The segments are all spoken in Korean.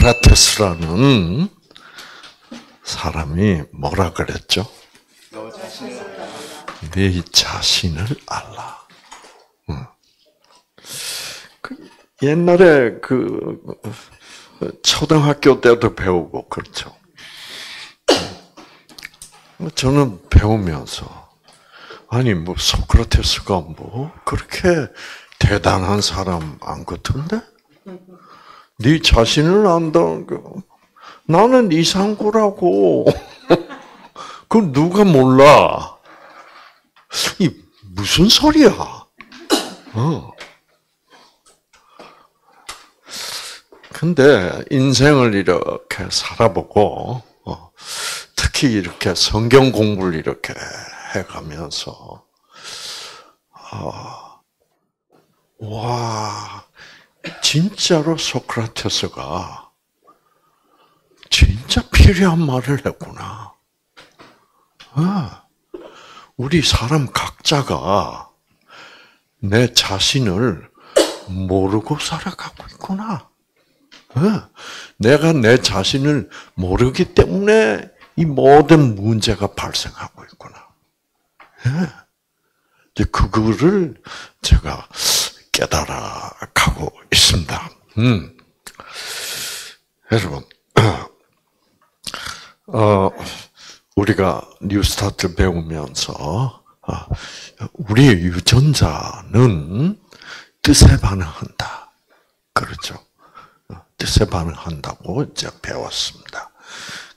소크라테스라는 사람이 뭐라 그랬죠? 네 자신을 알라. 그 옛날에 그 초등학교 때도 배우고 그렇죠. 저는 배우면서 아니 뭐 소크라테스가 뭐 그렇게 대단한 사람 안 같은데? 네 자신을 안다는 거 나는 이상구라고. 그 누가 몰라? 이 무슨 소리야? 어. 근데 인생을 이렇게 살아보고 어, 특히 이렇게 성경 공부를 이렇게 해가면서 아, 와 진짜로 소크라테스가 진짜 필요한 말을 했구나. 아, 우리 사람 각자가 내 자신을 모르고 살아가고 있구나. 아, 내가 내 자신을 모르기 때문에 이 모든 문제가 발생하고 있구나. 이제 그거를 제가 깨달아 가고 있습니다. 음. 여러분, 어, 우리가 뉴스타트 배우면서 어, 우리의 유전자는 뜻에 반응한다. 그렇죠. 어, 뜻에 반응한다고 이제 배웠습니다.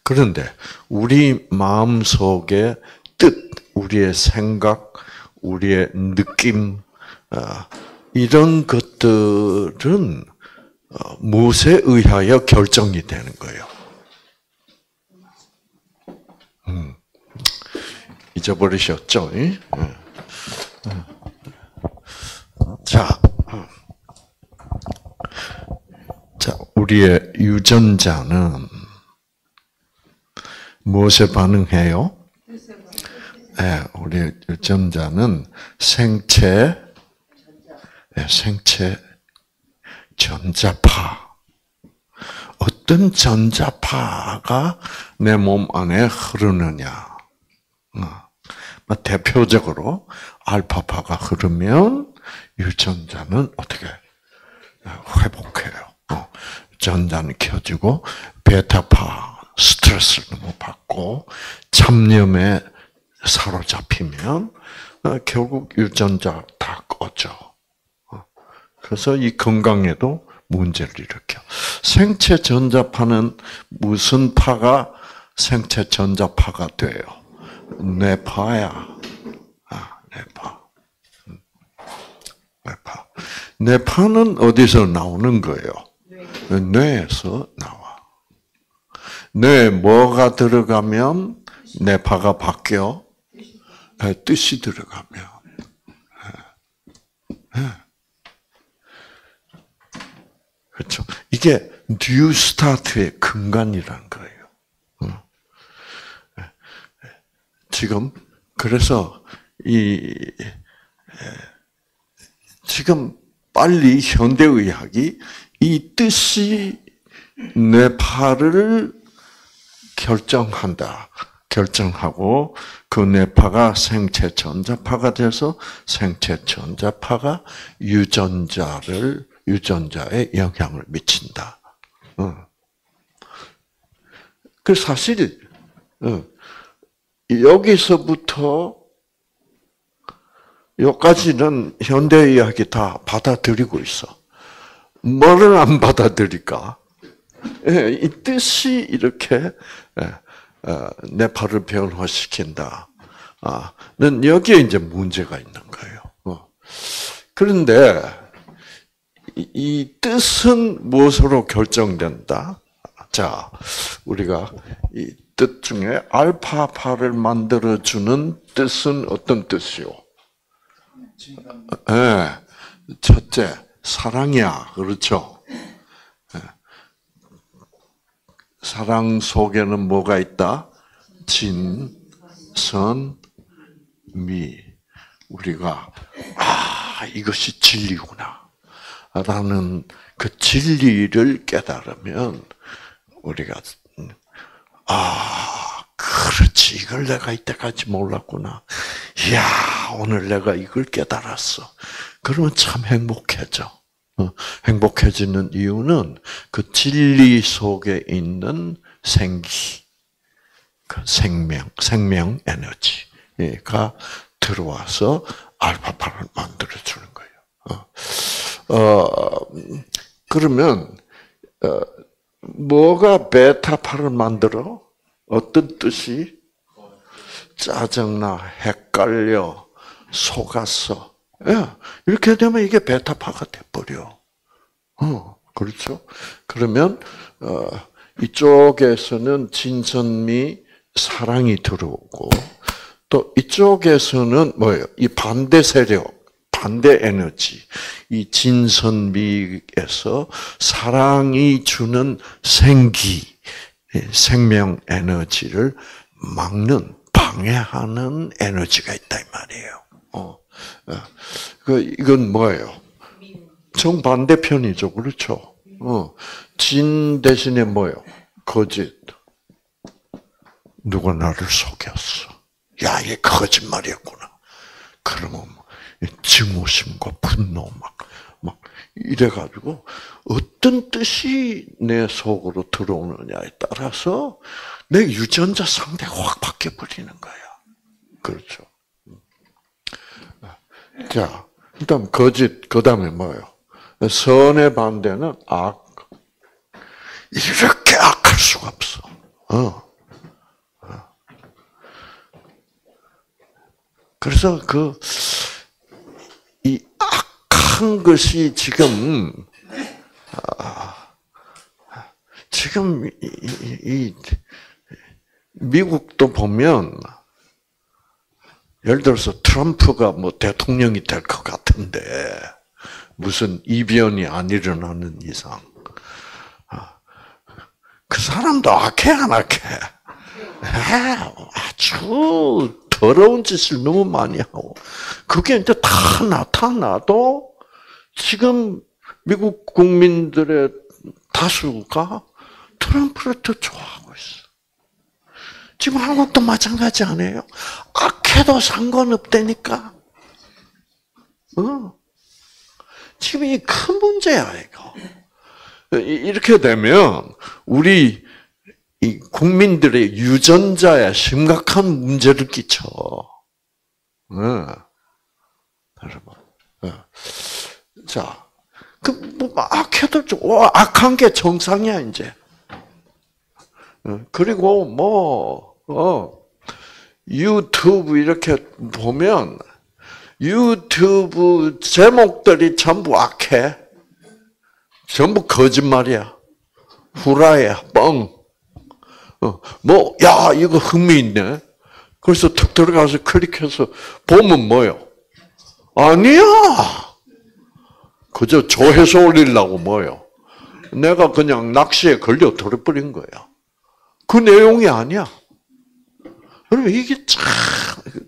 그런데 우리 마음 속의 뜻, 우리의 생각, 우리의 느낌, 어, 이런 것들은 무엇에 의하여 결정이 되는 거예요? 음. 잊어버리셨죠? 예. 자, 자, 우리의 유전자는 무엇에 반응해요? 네, 우리 유전자는 생체, 네, 생체 전자파. 어떤 전자파가 내 몸 안에 흐르느냐. 어. 뭐 대표적으로 알파파가 흐르면 유전자는 어떻게 회복해요. 어. 전자는 켜지고 베타파 스트레스를 너무 받고 잡념에 사로잡히면 어, 결국 유전자 다 꺼져. 그래서 이 건강에도 문제를 일으켜. 생체 전자파는 무슨 파가 생체 전자파가 돼요? 뇌파야. 아, 뇌파. 음. 뇌파. 뇌파는 어디서 나오는 거예요? 뇌에서 나와. 뇌에 뭐가 들어가면 뇌파가 바뀌어? 뜻이 들어가면. 그렇죠. 이게 NEWSTART의 근간이라는 거예요. 지금 그래서 이 지금 빨리 현대의학이 이 뜻이 뇌파를 결정한다. 결정하고 그 뇌파가 생체 전자파가 돼서 생체 전자파가 유전자를 유전자에 영향을 미친다. 어. 그 사실 어. 여기서부터 여기까지는 현대의학이 다 받아들이고 있어. 뭐를 안 받아들일까? 예, 이 뜻이 이렇게 예, 어, 뇌파를 변화시킨다. 는 여기에 이제 문제가 있는 거예요. 어. 그런데 이 뜻은 무엇으로 결정된다? 자, 우리가 이 뜻 중에 알파파를 만들어주는 뜻은 어떤 뜻이요? 네, 첫째, 사랑이야. 그렇죠? 네. 사랑 속에는 뭐가 있다? 진, 선, 미. 우리가, 아, 이것이 진리구나. 라는 그 진리를 깨달으면 우리가 아 그렇지 이걸 내가 이때까지 몰랐구나. 이야 오늘 내가 이걸 깨달았어. 그러면 참 행복해져. 어, 행복해지는 이유는 그 진리 속에 있는 생기, 그 생명, 생명 에너지가 들어와서 알파파를 만들어 주는 거예요. 어, 어 그러면 어, 뭐가 베타파를 만들어? 어떤 뜻이? 짜증나, 헷갈려, 속았어. 예, 이렇게 되면 이게 베타파가 돼버려. 어, 그렇죠? 그러면, 어, 이쪽에서는 진선미, 사랑이 들어오고, 또 이쪽에서는 뭐예요? 이 반대 세력, 반대 에너지, 이 진선미에서 사랑이 주는 생기, 생명 에너지를 막는, 방해하는 에너지가 있다 이 말이에요. 어, 어. 그 이건 뭐예요? 정반대편이죠, 그렇죠? 어, 진 대신에 뭐예요? 거짓. 누가 나를 속였어. 야, 이게 거짓말이었구나. 그러면 증오심과 분노 막, 막 이래가지고 어떤 뜻이 내 속으로 들어오느냐에 따라서 내 유전자 상태가 확 바뀌어버리는 거야. 그렇죠. 자, 일단 거짓, 그 다음에 뭐예요? 선의 반대는 악. 이렇게 악할 수가 없어. 어. 어. 그래서 그, 이 악한 것이 지금, 아, 지금, 이, 미국도 보면, 예를 들어서 트럼프가 뭐 대통령이 될 것 같은데 무슨 이변이 안 일어나는 이상 아, 그 사람도 악해 안 악해? 아주 더러운 짓을 너무 많이 하고 그게 이제 다 나타나도 지금 미국 국민들의 다수가 트럼프를 더 좋아하고 있어. 지금 한국도 마찬가지 아니에요? 악해도 상관없다니까. 어. 지금 이 큰 문제야, 이거. 이렇게 되면, 우리, 이 국민들의 유전자에 심각한 문제를 끼쳐. 어. 여러분. 어. 자, 그, 뭐, 악해도 좀, 악한 게 정상이야, 이제. 어. 그리고 뭐, 어, 유튜브 이렇게 보면 유튜브 제목들이 전부 악해. 전부 거짓말이야. 후라야, 뻥. 어, 뭐, 야, 이거 흥미있네. 그래서 툭 들어가서 클릭해서 보면 뭐요? 아니야! 그저 조회수 올리려고 뭐요? 내가 그냥 낚시에 걸려 들어버린 거야. 그 내용이 아니야. 그러면 이게 참,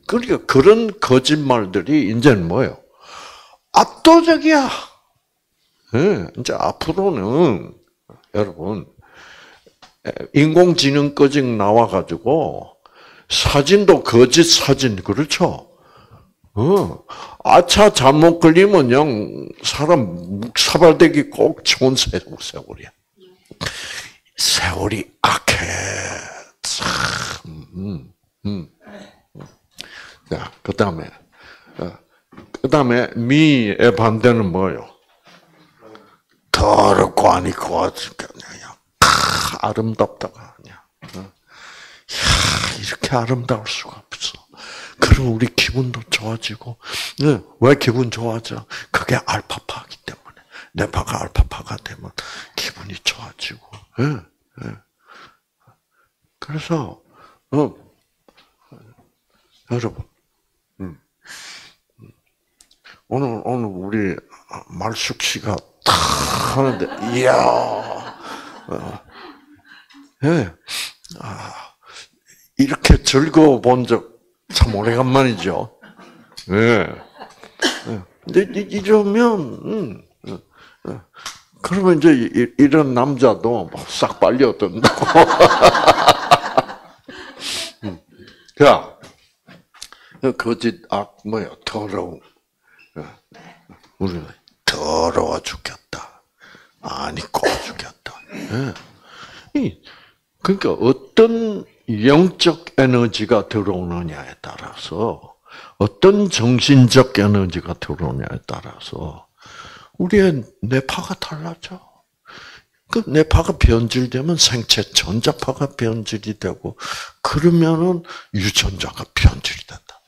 그러니까 그런 거짓말들이 이제는 뭐예요? 압도적이야. 네, 이제 앞으로는, 여러분, 인공지능 꺼직 나와가지고, 사진도 거짓 사진, 그렇죠? 어, 아차 잘못 걸리면 그냥 사람 사발대기 꼭 좋은 세월이야. 세월이 악해. 참. 음. 음. 자, 그 다음에, 어, 그 다음에 미의 반대는 뭐요? 더럽고 아니고 아름답다가 아니야. 어. 야, 이렇게 아름다울 수가 없어. 그럼 우리 기분도 좋아지고, 네, 왜 기분 좋아져? 그게 알파파기 때문에. 뇌파가 알파파가 되면 기분이 좋아지고. 그래서, 어, 여러분, 음. 오늘 오늘 우리 말숙 씨가 탁 하는데, 이야, 어, 예, 아, 이렇게 즐거워 본 적 참 오래간만이죠. 예. 예. 근데 이러면, 음, 어, 어. 그러면 이제 이, 런 남자도 싹 빨려든다고. 음. 자, 거짓 악 뭐야 더러움. 어. 우리는 더러워 죽겠다. 아니 꼬 죽겠다. 예. 그러니까 어떤 영적 에너지가 들어오느냐에 따라서 어떤 정신적 에너지가 들어오냐에 따라서 우리의 뇌파가 달라져. 그 뇌파가 변질되면 생체 전자파가 변질이 되고 그러면은 유전자가 변질이 된다.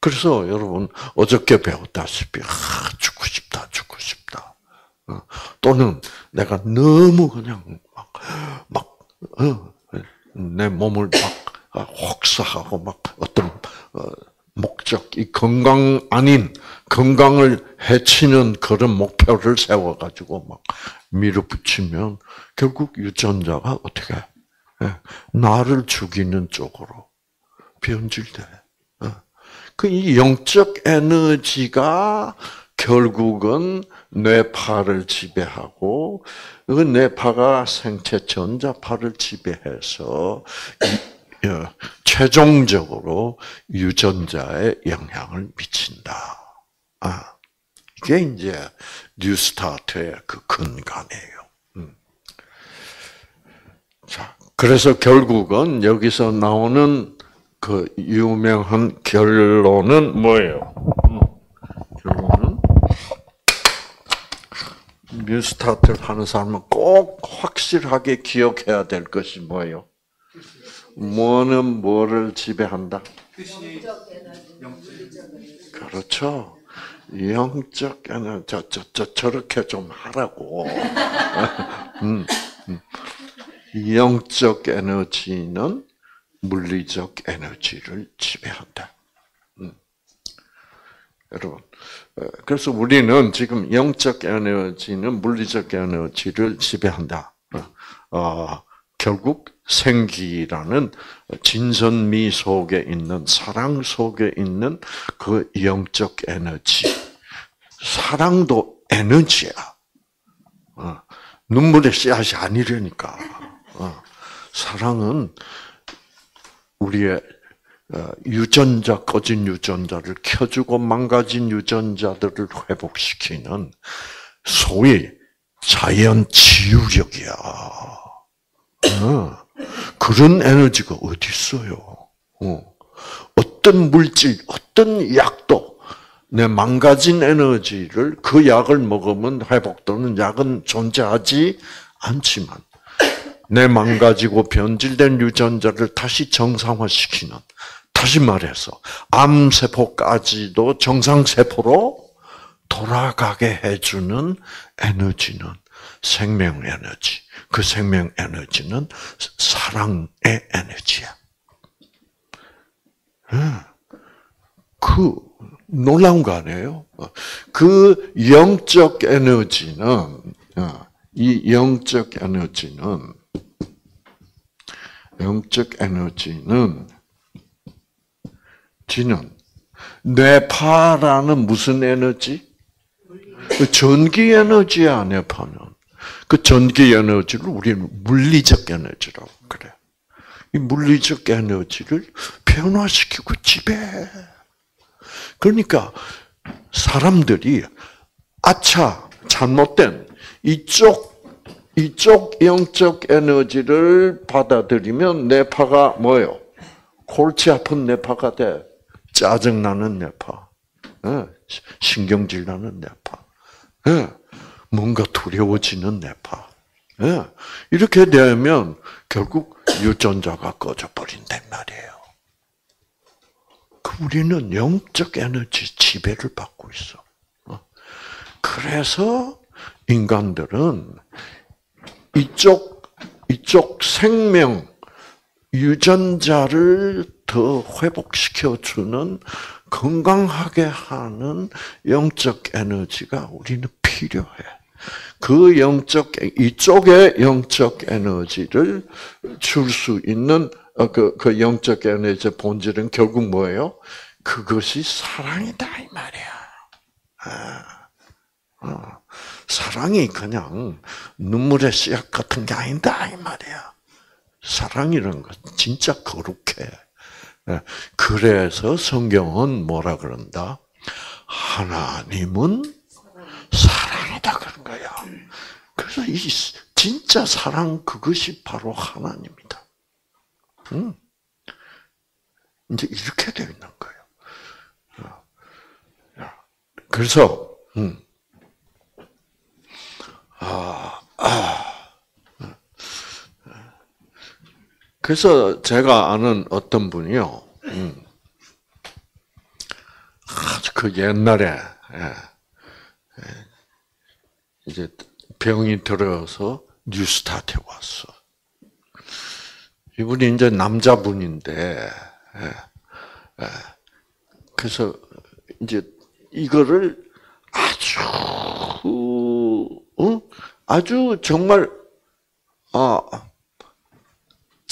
그래서 여러분 어저께 배웠다시피 아, 죽고 싶다, 죽고 싶다. 어, 또는 내가 너무 그냥 막 막 어, 내 몸을 막 혹사하고 막 어떤 어, 목적, 이 건강 아닌 건강을 해치는 그런 목표를 세워가지고 막 밀어붙이면 결국 유전자가 어떻게 예, 나를 죽이는 쪽으로 변질돼. 어. 그이 영적 에너지가 결국은 뇌파를 지배하고 그 뇌파가 생체 전자파를 지배해서 어, 최종적으로 유전자에 영향을 미친다. 아, 이게 이제 뉴스타트의 그 근간이에요. 음. 자, 그래서 결국은 여기서 나오는 그 유명한 결론은 뭐예요? 음. 결론은 뉴스타트를 하는 사람은 꼭 확실하게 기억해야 될 것이 뭐예요? 뭐는 뭐를 지배한다? 그렇죠. 영적 에너지, 저, 저, 저, 저렇게 좀 하라고. 음, 음. 영적 에너지는 물리적 에너지를 지배한다. 음. 여러분, 어, 그래서 우리는 지금 영적 에너지는 물리적 에너지를 지배한다. 어, 어 결국 생기라는 진선미 속에 있는 사랑 속에 있는 그 영적 에너지. 사랑도 에너지야. 어, 눈물의 씨앗이 아니려니까. 어, 사랑은 우리의 어, 유전자 꺼진 유전자를 켜주고 망가진 유전자들을 회복시키는 소위 자연 치유력이야. 어. 그런 에너지가 어디 있어요? 어. 떤 물질, 어떤 약도 내 망가진 에너지를 그 약을 먹으면 회복되는 약은 존재하지 않지만 내 망가지고 변질된 유전자를 다시 정상화시키는 다시 말해서 암세포까지도 정상세포로 돌아가게 해주는 에너지는 생명 에너지. 그 생명 에너지는 사랑의 에너지야. 그 놀라운 거 아니에요? 그 영적 에너지는 어, 이 영적 에너지는 영적 에너지는 지는 뇌파라는 무슨 에너지? 그 전기 에너지야 뇌파는. 그 전기 에너지를 우리는 물리적 에너지라고 그래. 이 물리적 에너지를 변화시키고 지배해. 그러니까 사람들이 아차 잘못된 이쪽 이쪽 영적 에너지를 받아들이면 뇌파가 뭐요? 골치 아픈 뇌파가 돼. 짜증 나는 뇌파. 어, 신경질 나는 뇌파. 어, 뭔가 두려워지는 뇌파. 예. 이렇게 되면 결국 유전자가 꺼져버린단 말이에요. 그 우리는 영적 에너지 지배를 받고 있어. 어. 그래서 인간들은 이쪽 이쪽 생명 유전자를 더 회복시켜 주는 건강하게 하는 영적 에너지가 우리는 필요해. 그 영적 이쪽의 영적 에너지를 줄 수 있는 어, 그, 그 영적 에너지 본질은 결국 뭐예요? 그것이 사랑이다 이 말이야. 아, 어. 사랑이 그냥 눈물의 씨앗 같은 게 아니다 이 말이야. 사랑이라는 건 진짜 거룩해. 예. 그래서 성경은 뭐라 그런다? 하나님은 사랑이다 그런 거야. 그래서 이 진짜 사랑 그것이 바로 하나님이다. 응? 이제 이렇게 되어 있는 거예요. 어. 그래서 음. 아, 아. 그래서 제가 아는 어떤 분이요. 음. 그 옛날에 예, 예, 이제 병이 들어서 뉴스타트에 왔어. 이분이 이제 남자분인데, 예, 그래서 이제 이거를 아주 어? 아주 정말 아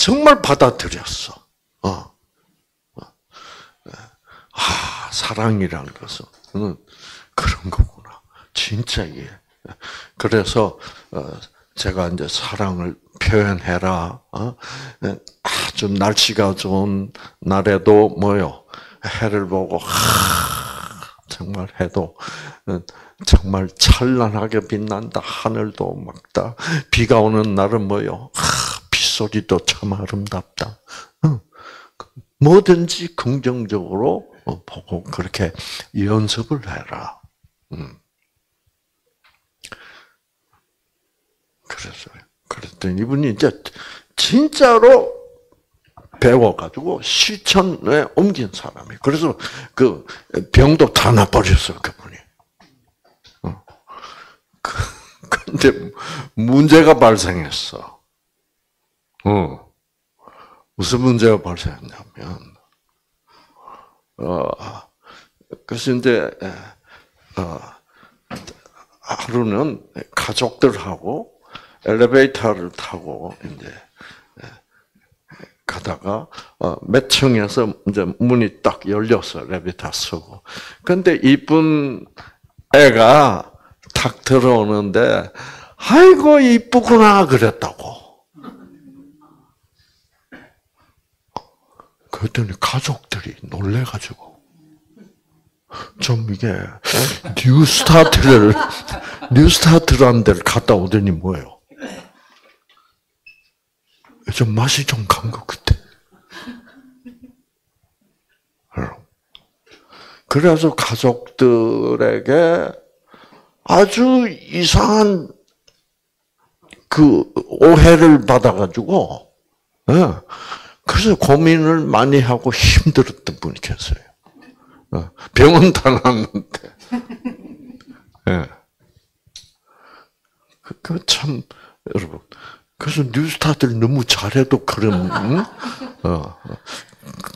정말 받아들였어. 어. 어. 아, 사랑이란 것은 그런 거구나. 진짜 이게. 그래서 어, 제가 이제 사랑을 표현해라. 어? 아주 날씨가 좋은 날에도 뭐요 해를 보고 정말 해도 정말 찬란하게 빛난다. 하늘도 막다. 비가 오는 날은 뭐요 빗 소리도 참 아름답다. 뭐든지 긍정적으로 보고 그렇게 연습을 해라. 그랬어요. 그랬더니 이분이 이제 진짜로 배워가지고 실천에 옮긴 사람이. 그래서 그 병도 다 나빠졌어요, 그분이. 어. 그, 근데 문제가 발생했어. 어. 무슨 문제가 발생했냐면, 어, 그래서 이제, 어, 하루는 가족들하고 엘리베이터를 타고 이제 가다가 어, 몇 층에서 이제 문이 딱 열렸어 엘리베이터 서고. 근데 이쁜 애가 탁 들어오는데 아이고 이쁘구나 그랬다고. 그랬더니 가족들이 놀래가지고 좀 이게 뉴스타트를 뉴스타트라는 데를 갔다 오더니 뭐예요? 좀 맛이 좀 간 것 같아. 그래서 가족들에게 아주 이상한 그 오해를 받아가지고, 예. 그래서 고민을 많이 하고 힘들었던 분이 계세요. 어, 병원 다녔는데. 예. 그, 참, 여러분. 그래서 뉴스타들 너무 잘해도 그런, 응? 어.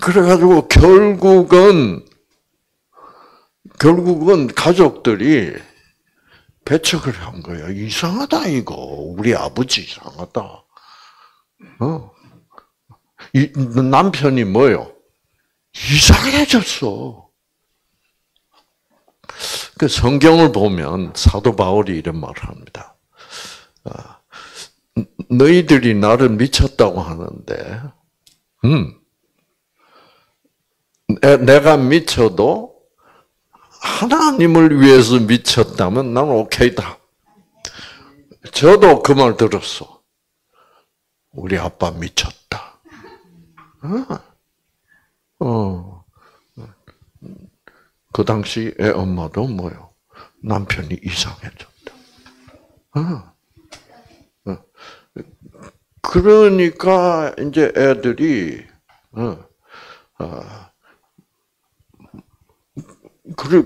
그래가지고 결국은, 결국은 가족들이 배척을 한 거예요. 이상하다, 이거. 우리 아버지 이상하다. 어. 이, 남편이 뭐요? 이상해졌어. 그 성경을 보면 사도 바울이 이런 말을 합니다. 어. 너희들이 나를 미쳤다고 하는데, 음, 내가 미쳐도 하나님을 위해서 미쳤다면 나는 오케이다. 저도 그 말 들었어. 우리 아빠 미쳤다. 어. 어. 그 당시 애 엄마도 뭐요? 남편이 이상해졌다. 어. 그러니까 이제 애들이 어, 어,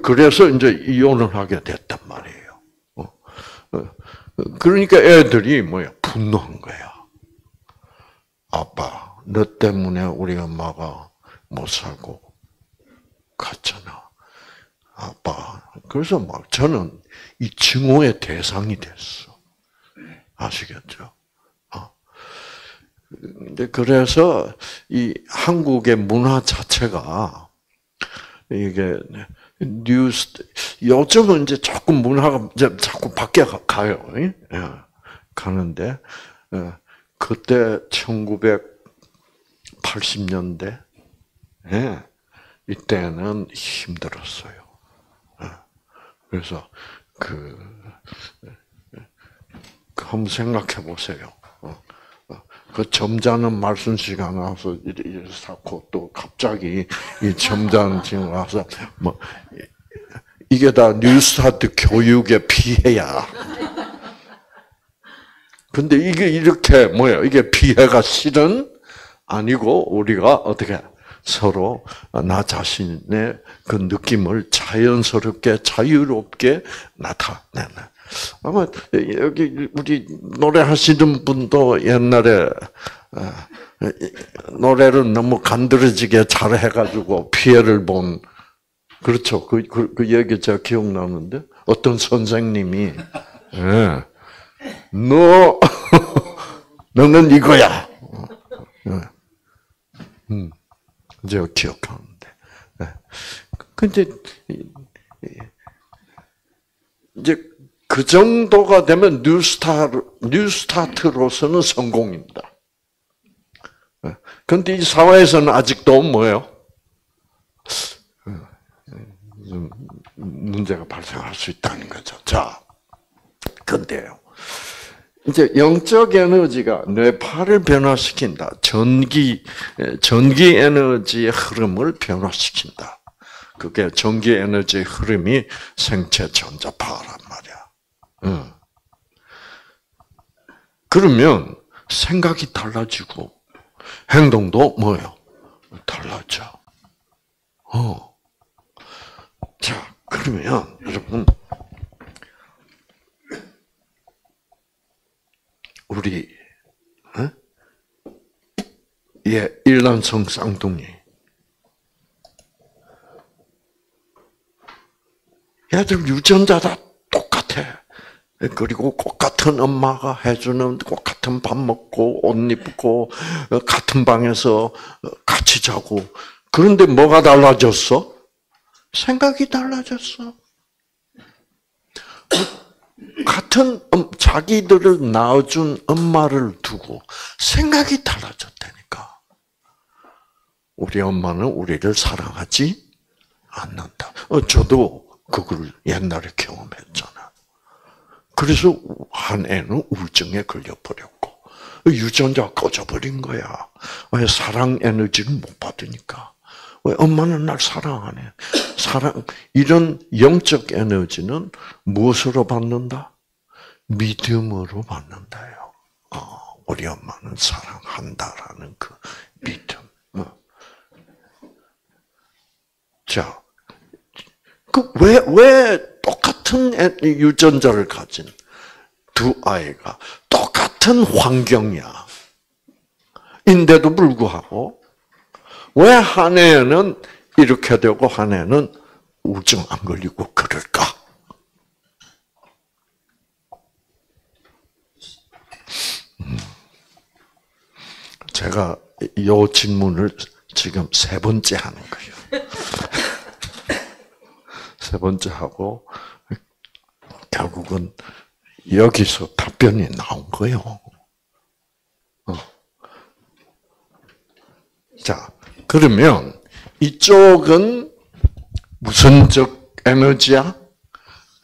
그래서 이제 이혼을 하게 됐단 말이에요. 어, 어, 그러니까 애들이 뭐야 분노한 거야. 아빠, 너 때문에 우리 엄마가 못 살고 갔잖아. 아빠. 그래서 막 저는 이 증오의 대상이 됐어. 아시겠죠? 이제 그래서 이 한국의 문화 자체가 이게 뉴스 요즘은 이제 조금 문화가 이제 자꾸 바뀌어 가요. 예? 가는데 예. 그때 1980년대 예. 이때는 힘들었어요. 예. 그래서 그, 그 한번 생각해 보세요. 어, 어. 그 점잖은 말씀 시간 와서 사고 또 갑자기 이 점잖은 지금 와서 뭐 이게 다 뉴스타트 교육의 피해야. 근데 이게 이렇게 뭐예요? 이게 피해가 실은 아니고 우리가 어떻게 서로 나 자신의 그 느낌을 자연스럽게 자유롭게 나타내는. 아마 여기 우리 노래하시는 분도 옛날에 어, 노래를 너무 간드러지게 잘 해가지고 피해를 본 그렇죠. 그, 그, 그 얘기 제가 기억나는데 어떤 선생님이 예, 너 너는 이거야. 예. 음. 제가 기억하는데. 네. 근데 이제 그 정도가 되면 뉴스타 뉴스타트로서는 성공입니다. 그런데 이 사회에서는 아직도 뭐예요? 문제가 발생할 수 있다는 거죠. 자, 근데요. 이제 영적 에너지가 뇌파를 변화시킨다. 전기 전기 에너지의 흐름을 변화시킨다. 그게 전기 에너지의 흐름이 생체 전자파란 말이야. 응. 그러면 생각이 달라지고 행동도 뭐예요? 달라져. 어. 자, 그러면 여러분 우리 어? 예 일란성 쌍둥이 얘들 유전자 다 똑같아. 그리고 똑같은 엄마가 해주는 똑같은 밥 먹고 옷 입고 같은 방에서 같이 자고 그런데 뭐가 달라졌어? 생각이 달라졌어. 같은 자기들을 낳아준 엄마를 두고 생각이 달라졌다니까. 우리 엄마는 우리를 사랑하지 않는다. 어, 저도 그걸 옛날에 경험했잖아. 그래서 한 애는 우울증에 걸려버렸고 유전자가 꺼져버린 거야. 왜 사랑 에너지를 못 받으니까. 왜 엄마는 날 사랑하네. 사랑 이런 영적 에너지는 무엇으로 받는다? 믿음으로 받는다요. 어, 우리 엄마는 사랑한다라는 그 믿음. 어. 자, 그왜왜 왜 똑같은 유전자를 가진 두 아이가 똑같은 환경이야. 인데도 불구하고 왜한 애는 이렇게 되고 한 애는 우울증 안 걸리고 그럴까? 제가 이 질문을 지금 세 번째 하는 거예요. 세 번째 하고 결국은 여기서 답변이 나온 거예요. 어. 자, 그러면 이쪽은 무선적 에너지야?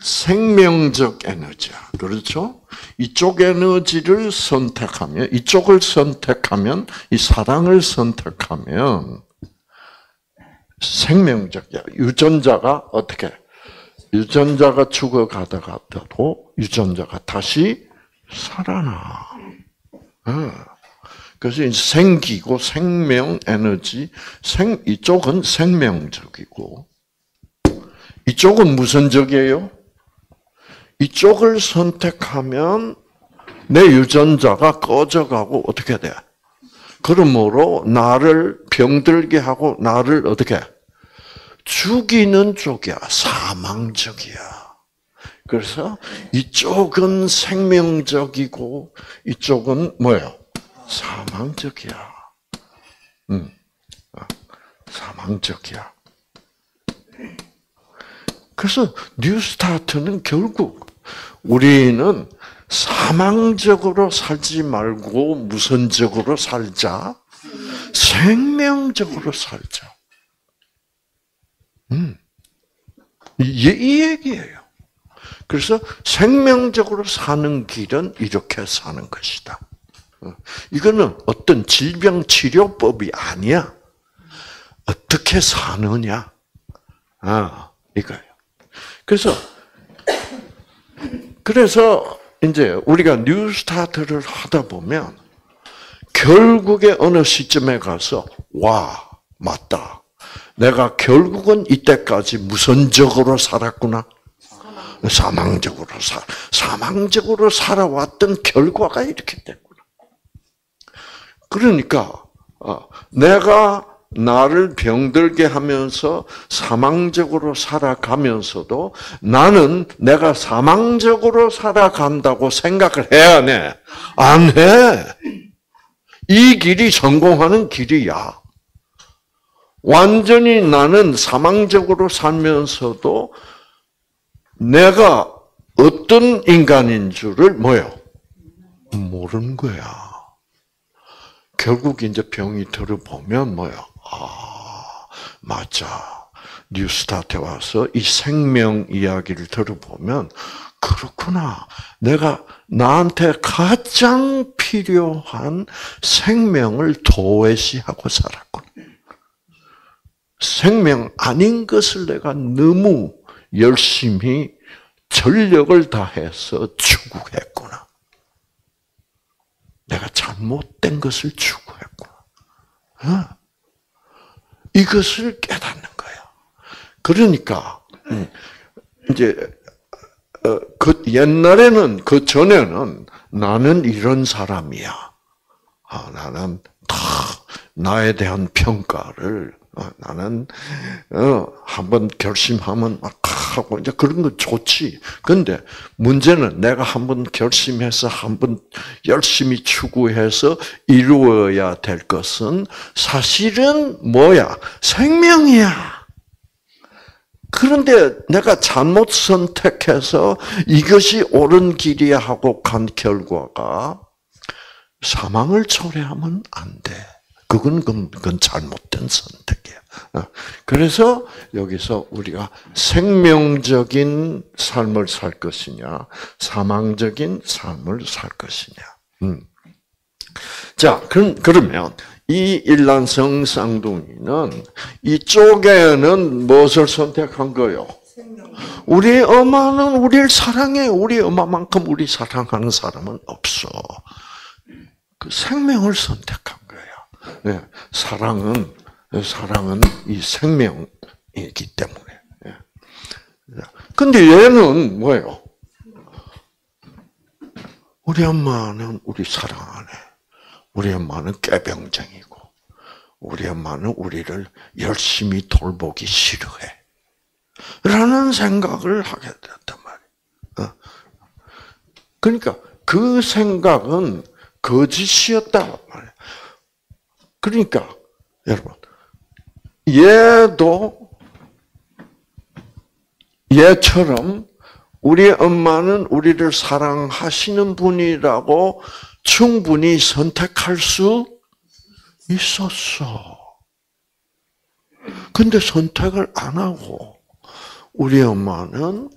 생명적 에너지야. 그렇죠? 이쪽 에너지를 선택하면, 이쪽을 선택하면, 이 사랑을 선택하면, 생명적이야. 유전자가 어떻게? 유전자가 죽어가다가도 유전자가 다시 살아나. 어. 그래서 생기고 생명 에너지, 생 이쪽은 생명적이고 이쪽은 무슨 적이에요? 이쪽을 선택하면 내 유전자가 꺼져가고 어떻게 돼? 그러므로 나를 병들게 하고 나를 어떻게 죽이는 쪽이야. 사망적이야. 그래서 이쪽은 생명적이고 이쪽은 뭐예요? 사망적이야. 음, 사망적이야. 그래서 뉴스타트는 결국 우리는 사망적으로 살지 말고 무선적으로 살자. 생명적으로 살자. 음. 이, 이 얘기예요. 그래서 생명적으로 사는 길은 이렇게 사는 것이다. 어, 이거는 어떤 질병 치료법이 아니야. 어떻게 사느냐. 아, 이거예요. 그래서, 그래서 이제 우리가 NEWSTART를 하다 보면 결국에 어느 시점에 가서 와 맞다. 내가 결국은 이때까지 무선적으로 살았구나. 사망적으로 살 사망적으로 살아왔던 결과가 이렇게 됐구나. 그러니까 어, 내가 나를 병들게 하면서 사망적으로 살아가면서도 나는 내가 사망적으로 살아간다고 생각을 해야 해? 안 해. 이 길이 성공하는 길이야. 완전히 나는 사망적으로 살면서도 내가 어떤 인간인 줄을 뭐요? 모르는 거야. 결국 이제 병이 들어보면 뭐요? 아, 맞아. 뉴스타트에 와서 이 생명 이야기를 들어보면 그렇구나. 내가 나한테 가장 필요한 생명을 도외시하고 살았구나. 생명 아닌 것을 내가 너무 열심히 전력을 다해서 추구했구나. 내가 잘못된 것을 추구했구나. 어? 이것을 깨닫는 거야. 그러니까 음, 이제 어, 그 옛날에는 그 전에는 나는 이런 사람이야. 아, 나는 다 나에 대한 평가를 어, 나는 어, 한번 결심하면 막 하고 이제 그런 건 좋지. 근데 문제는 내가 한번 결심해서 한번 열심히 추구해서 이루어야 될 것은 사실은 뭐야? 생명이야. 그런데 내가 잘못 선택해서 이것이 옳은 길이야 하고 간 결과가 사망을 초래하면 안 돼. 그건, 그건 잘못된. 어. 그래서 여기서 우리가 생명적인 삶을 살 것이냐, 사망적인 삶을 살 것이냐. 음. 자, 그럼, 그러면 이 일란성 쌍둥이는 이쪽에는 무엇을 선택한 거요? 우리 엄마는 우리를 사랑해. 우리 엄마만큼 우리 사랑하는 사람은 없어. 그 생명을 선택한 네, 사랑은 사랑은 이 생명이기 때문에. 예. 근데 얘는 뭐예요? 우리 엄마는 우리 사랑 안 해. 우리 엄마는 깨병쟁이고, 우리 엄마는 우리를 열심히 돌보기 싫어해. 라는 생각을 하게 됐단 말이에요. 어. 그러니까 그 생각은 거짓이었다. 그러니까 여러분 얘도 얘처럼 우리 엄마는 우리를 사랑하시는 분이라고 충분히 선택할 수 있었어. 근데 선택을 안 하고 우리 엄마는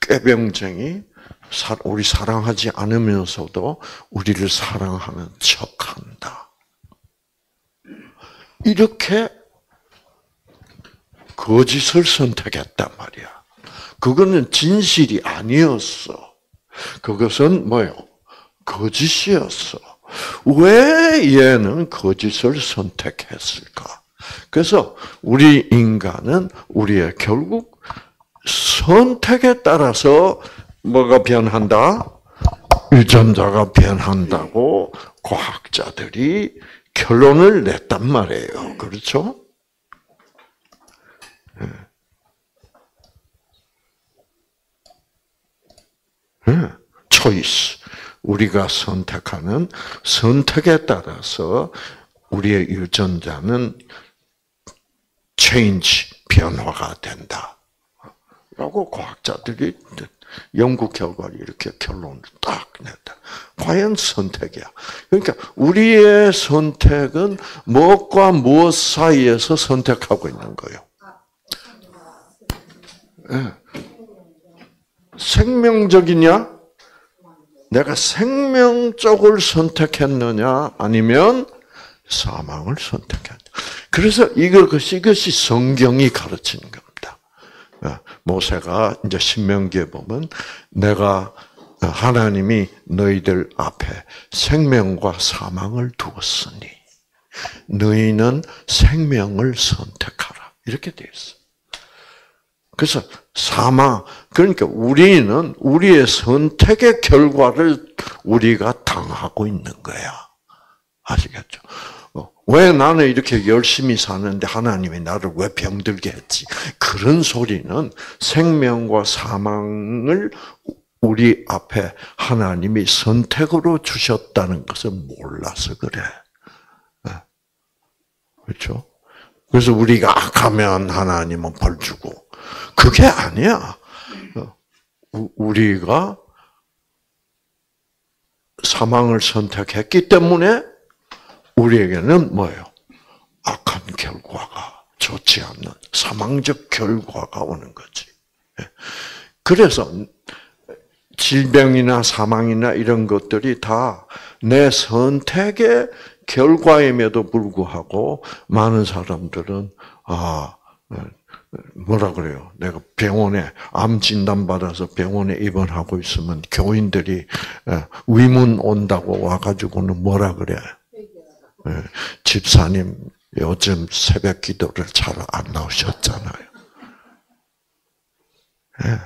깨병쟁이 우리 사랑하지 않으면서도 우리를 사랑하는 척한다. 이렇게 거짓을 선택했단 말이야. 그거는 진실이 아니었어. 그것은 뭐요? 거짓이었어. 왜 얘는 거짓을 선택했을까? 그래서 우리 인간은 우리의 결국 선택에 따라서 뭐가 변한다? 유전자가 변한다고 과학자들이 결론을 냈단 말이에요. 그렇죠? 초이스. 우리가 선택하는 선택에 따라서 우리의 유전자는 change, 변화가 된다. 라고 과학자들이 연구 결과를 이렇게 결론을 딱 냈다. 과연 선택이야. 그러니까 우리의 선택은 무엇과 무엇 사이에서 선택하고 있는 거예요. 네. 생명적이냐? 내가 생명 쪽을 선택했느냐? 아니면 사망을 선택했냐? 그래서 이것이, 이것이 성경이 가르치는 겁니다. 어, 모세가 이제 신명기에 보면 내가 하나님이 너희들 앞에 생명과 사망을 두었으니 너희는 생명을 선택하라 이렇게 되어 있어. 그래서 사망 그러니까 우리는 우리의 선택의 결과를 우리가 당하고 있는 거야. 아시겠죠? 왜 나는 이렇게 열심히 사는데 하나님이 나를 왜 병들게 했지? 그런 소리는 생명과 사망을 우리 앞에 하나님이 선택으로 주셨다는 것을 몰라서 그래. 네. 그렇죠? 그래서 우리가 악하면 하나님은 벌 주고 그게 아니야. 어, 우리가 사망을 선택했기 때문에 우리에게는 뭐예요? 악한 결과가 좋지 않는 사망적 결과가 오는 거지. 예. 그래서 질병이나 사망이나 이런 것들이 다 내 선택의 결과임에도 불구하고 많은 사람들은 아 뭐라 그래요? 내가 병원에 암 진단 받아서 병원에 입원하고 있으면 교인들이 예, 위문 온다고 와가지고는 뭐라 그래? 예, 집사님 요즘 새벽 기도를 잘 안 나오셨잖아요. 예.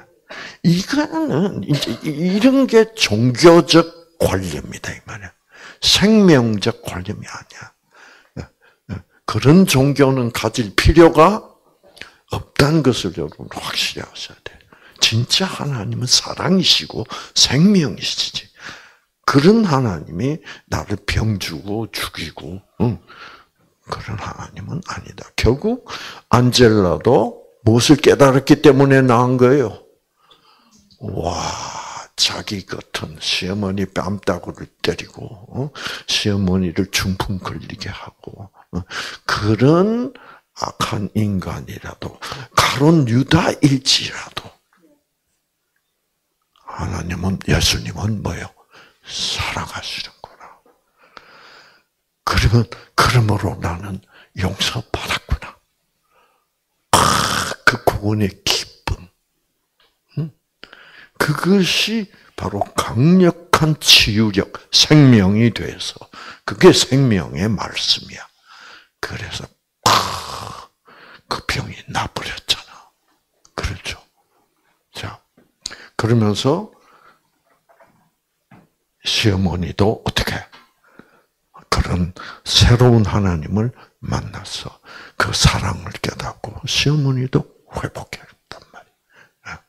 이거는 이런 게 종교적 관념이다 이 말이야. 생명적 관념이 아니야. 예, 그런 종교는 가질 필요가 없다는 것을 여러분 확실히 아셔야 돼. 진짜 하나님은 사랑이시고 생명이시지. 그런 하나님이 나를 병 주고 죽이고 응. 그런 하나님은 아니다. 결국 안젤라도 무엇을 깨달았기 때문에 나은 거예요. 와, 자기 같은 시어머니 뺨따구를 때리고 어? 시어머니를 중풍 걸리게 하고 어? 그런 악한 인간이라도 가론 유다일지라도 하나님은 예수님은 뭐요? 살아가시는구나. 그러면 그러므로 나는 용서받았구나. 아, 그 구원의 기쁨. 그것이 바로 강력한 치유력, 생명이 돼서 그게 생명의 말씀이야. 그래서 그 병이 나버렸잖아. 그렇죠. 자, 그러면서 시어머니도 어떻게 그런 새로운 하나님을 만나서 그 사랑을 깨닫고 시어머니도 회복했단 말이야.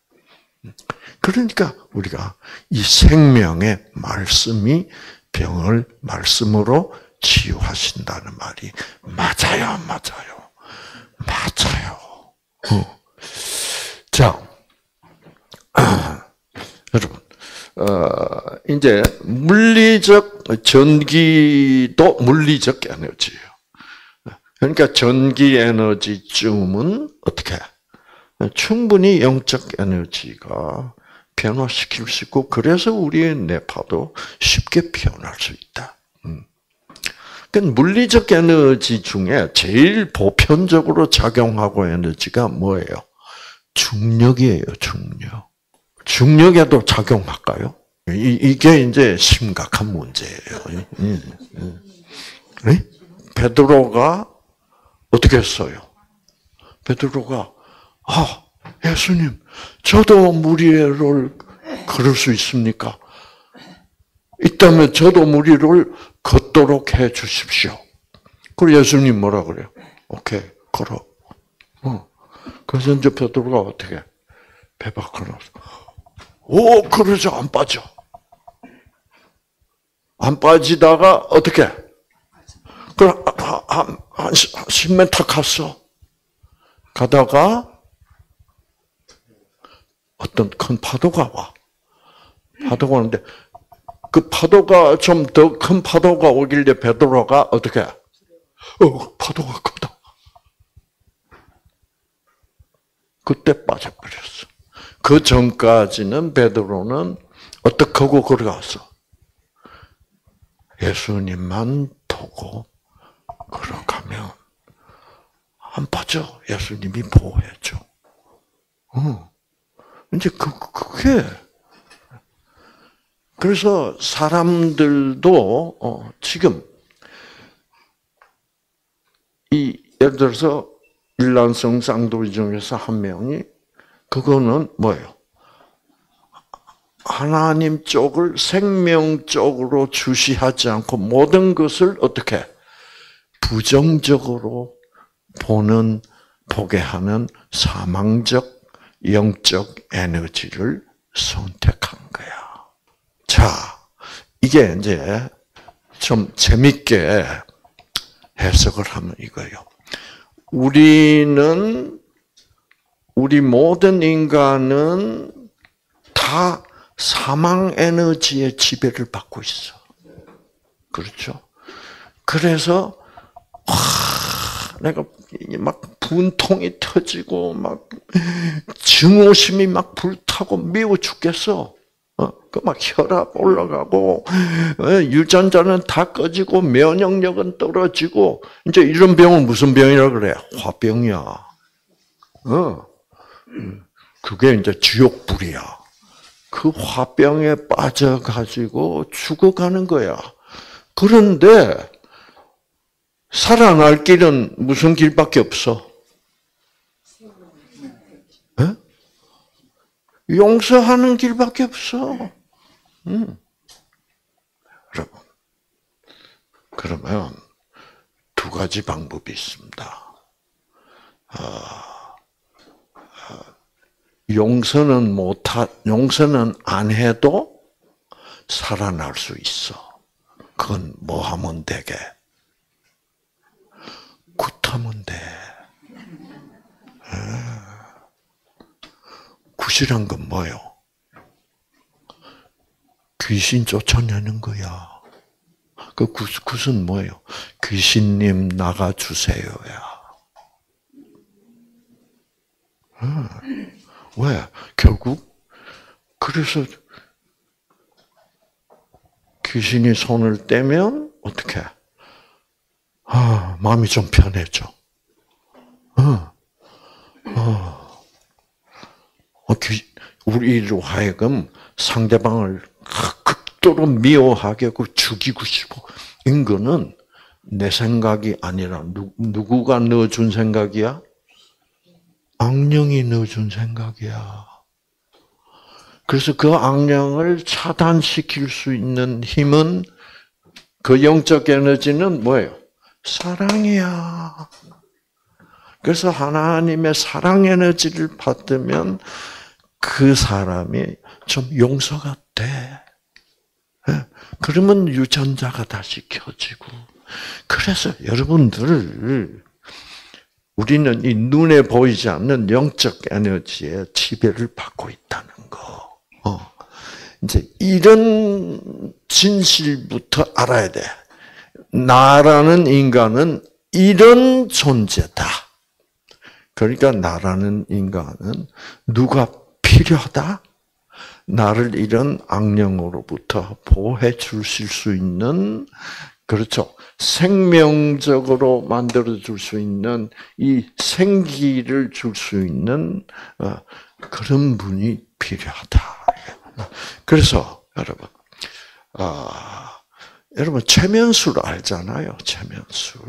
그러니까 우리가 이 생명의 말씀이 병을 말씀으로 치유하신다는 말이 맞아요, 맞아요, 맞아요. 어. 자, 여러분 어, 이제 물리적 전기도 물리적 에너지예요. 그러니까 전기 에너지쯤은 어떻게? 충분히 영적 에너지가 변화시킬 수 있고 그래서 우리의 뇌파도 쉽게 변할 수 있다. 음. 그러니까 물리적 에너지 중에 제일 보편적으로 작용하고 에너지가 뭐예요? 중력이에요, 중력. 중력에도 작용할까요? 이, 게 이제 심각한 문제예요. 네? 베드로가 어떻게 했어요? 베드로가 아 예수님 저도 무리를 걸을 수 있습니까? 있다면 저도 무리를 걷도록 해 주십시오. 그리고 예수님 뭐라 그래요? 오케이 걸어. 어. 그래서 이제 베드로가 어떻게 배 밖으로 오, 그러죠. 안 빠져. 안 빠지다가 어떻게? 그럼 한, 한 10m 갔어. 가다가 어떤 큰 파도가 와. 파도가 오는데 그 파도가 좀 더 큰 파도가 오길래 베드로가 어떻게? 어, 파도가 크다. 그때 빠져버렸어. 그 전까지는 베드로는 어떻게 하고 걸어갔어? 예수님만 보고 걸어가면 안 빠져. 예수님이 보호해줘. 어. 이제 그, 그게 그래서 사람들도 어, 지금 이 예를 들어서 일란성 쌍둥이 중에서 한 명이 그거는 뭐예요? 하나님 쪽을 생명 쪽으로 주시하지 않고 모든 것을 어떻게 부정적으로 보는 보게 하는 사망적 영적 에너지를 선택한. 자, 이게 이제 좀 재밌게 해석을 하면 이거예요. 우리는 우리 모든 인간은 다 사망 에너지의 지배를 받고 있어. 그렇죠? 그래서 와, 내가 막 분통이 터지고 막 증오심이 막 불타고 미워 죽겠어. 어, 그막 혈압 올라가고 어, 유전자는 다 꺼지고 면역력은 떨어지고 이제 이런 병은 무슨 병이라 그래? 화병이야. 어, 그게 이제 지옥불이야. 그 화병에 빠져가지고 죽어가는 거야. 그런데 살아날 길은 무슨 길밖에 없어? 용서하는 길밖에 없어. 음. 여러분, 그러면 두 가지 방법이 있습니다. 아, 아, 용서는 못하, 용서는 안 해도 살아날 수 있어. 그건 뭐 하면 되게? 굿하면 돼. 아. 굿이란 건 뭐요? 귀신 쫓아내는 거야. 그 굿, 굿은 뭐예요? 귀신님 나가주세요야. 왜? 결국, 그래서 귀신이 손을 떼면 어떻게? 아, 마음이 좀 편해져. 어. 어. 어, 우리로 하여금 상대방을 극도로 미워하게 하고 죽이고 싶어. 인거는 내 생각이 아니라 누, 누구가 넣어준 생각이야? 악령이 넣어준 생각이야. 그래서 그 악령을 차단시킬 수 있는 힘은 그 영적 에너지는 뭐예요? 사랑이야. 그래서 하나님의 사랑 에너지를 받으면 그 사람이 좀 용서가 돼. 예. 그러면 유전자가 다시 켜지고. 그래서 여러분들, 우리는 이 눈에 보이지 않는 영적 에너지의 지배를 받고 있다는 거. 어. 이제 이런 진실부터 알아야 돼. 나라는 인간은 이런 존재다. 그러니까 나라는 인간은 누가 필요하다? 나를 이런 악령으로부터 보호해 주실 수 있는 그렇죠. 생명적으로 만들어 줄 수 있는 이 생기를 줄 수 있는 어, 그런 분이 필요하다. 그래서 여러분, 아, 여러분 최면술 알잖아요. 최면술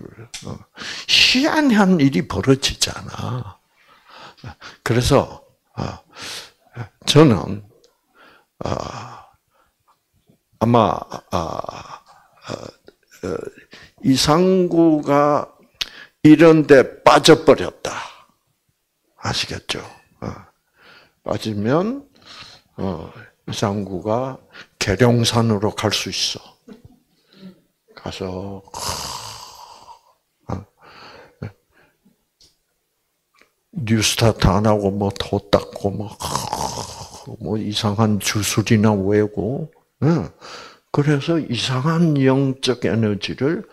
어, 희한한 일이 벌어지잖아. 그래서 어, 저는 아, 아마 아, 어, 이상구가 이런데 빠져버렸다. 아시겠죠? 빠지면 이상구가 계룡산으로 갈 수 있어. 가서 뉴스타트 안 하고 뭐도 닦고 뭐 뭐 이상한 주술이나 외고, 그래서 이상한 영적 에너지를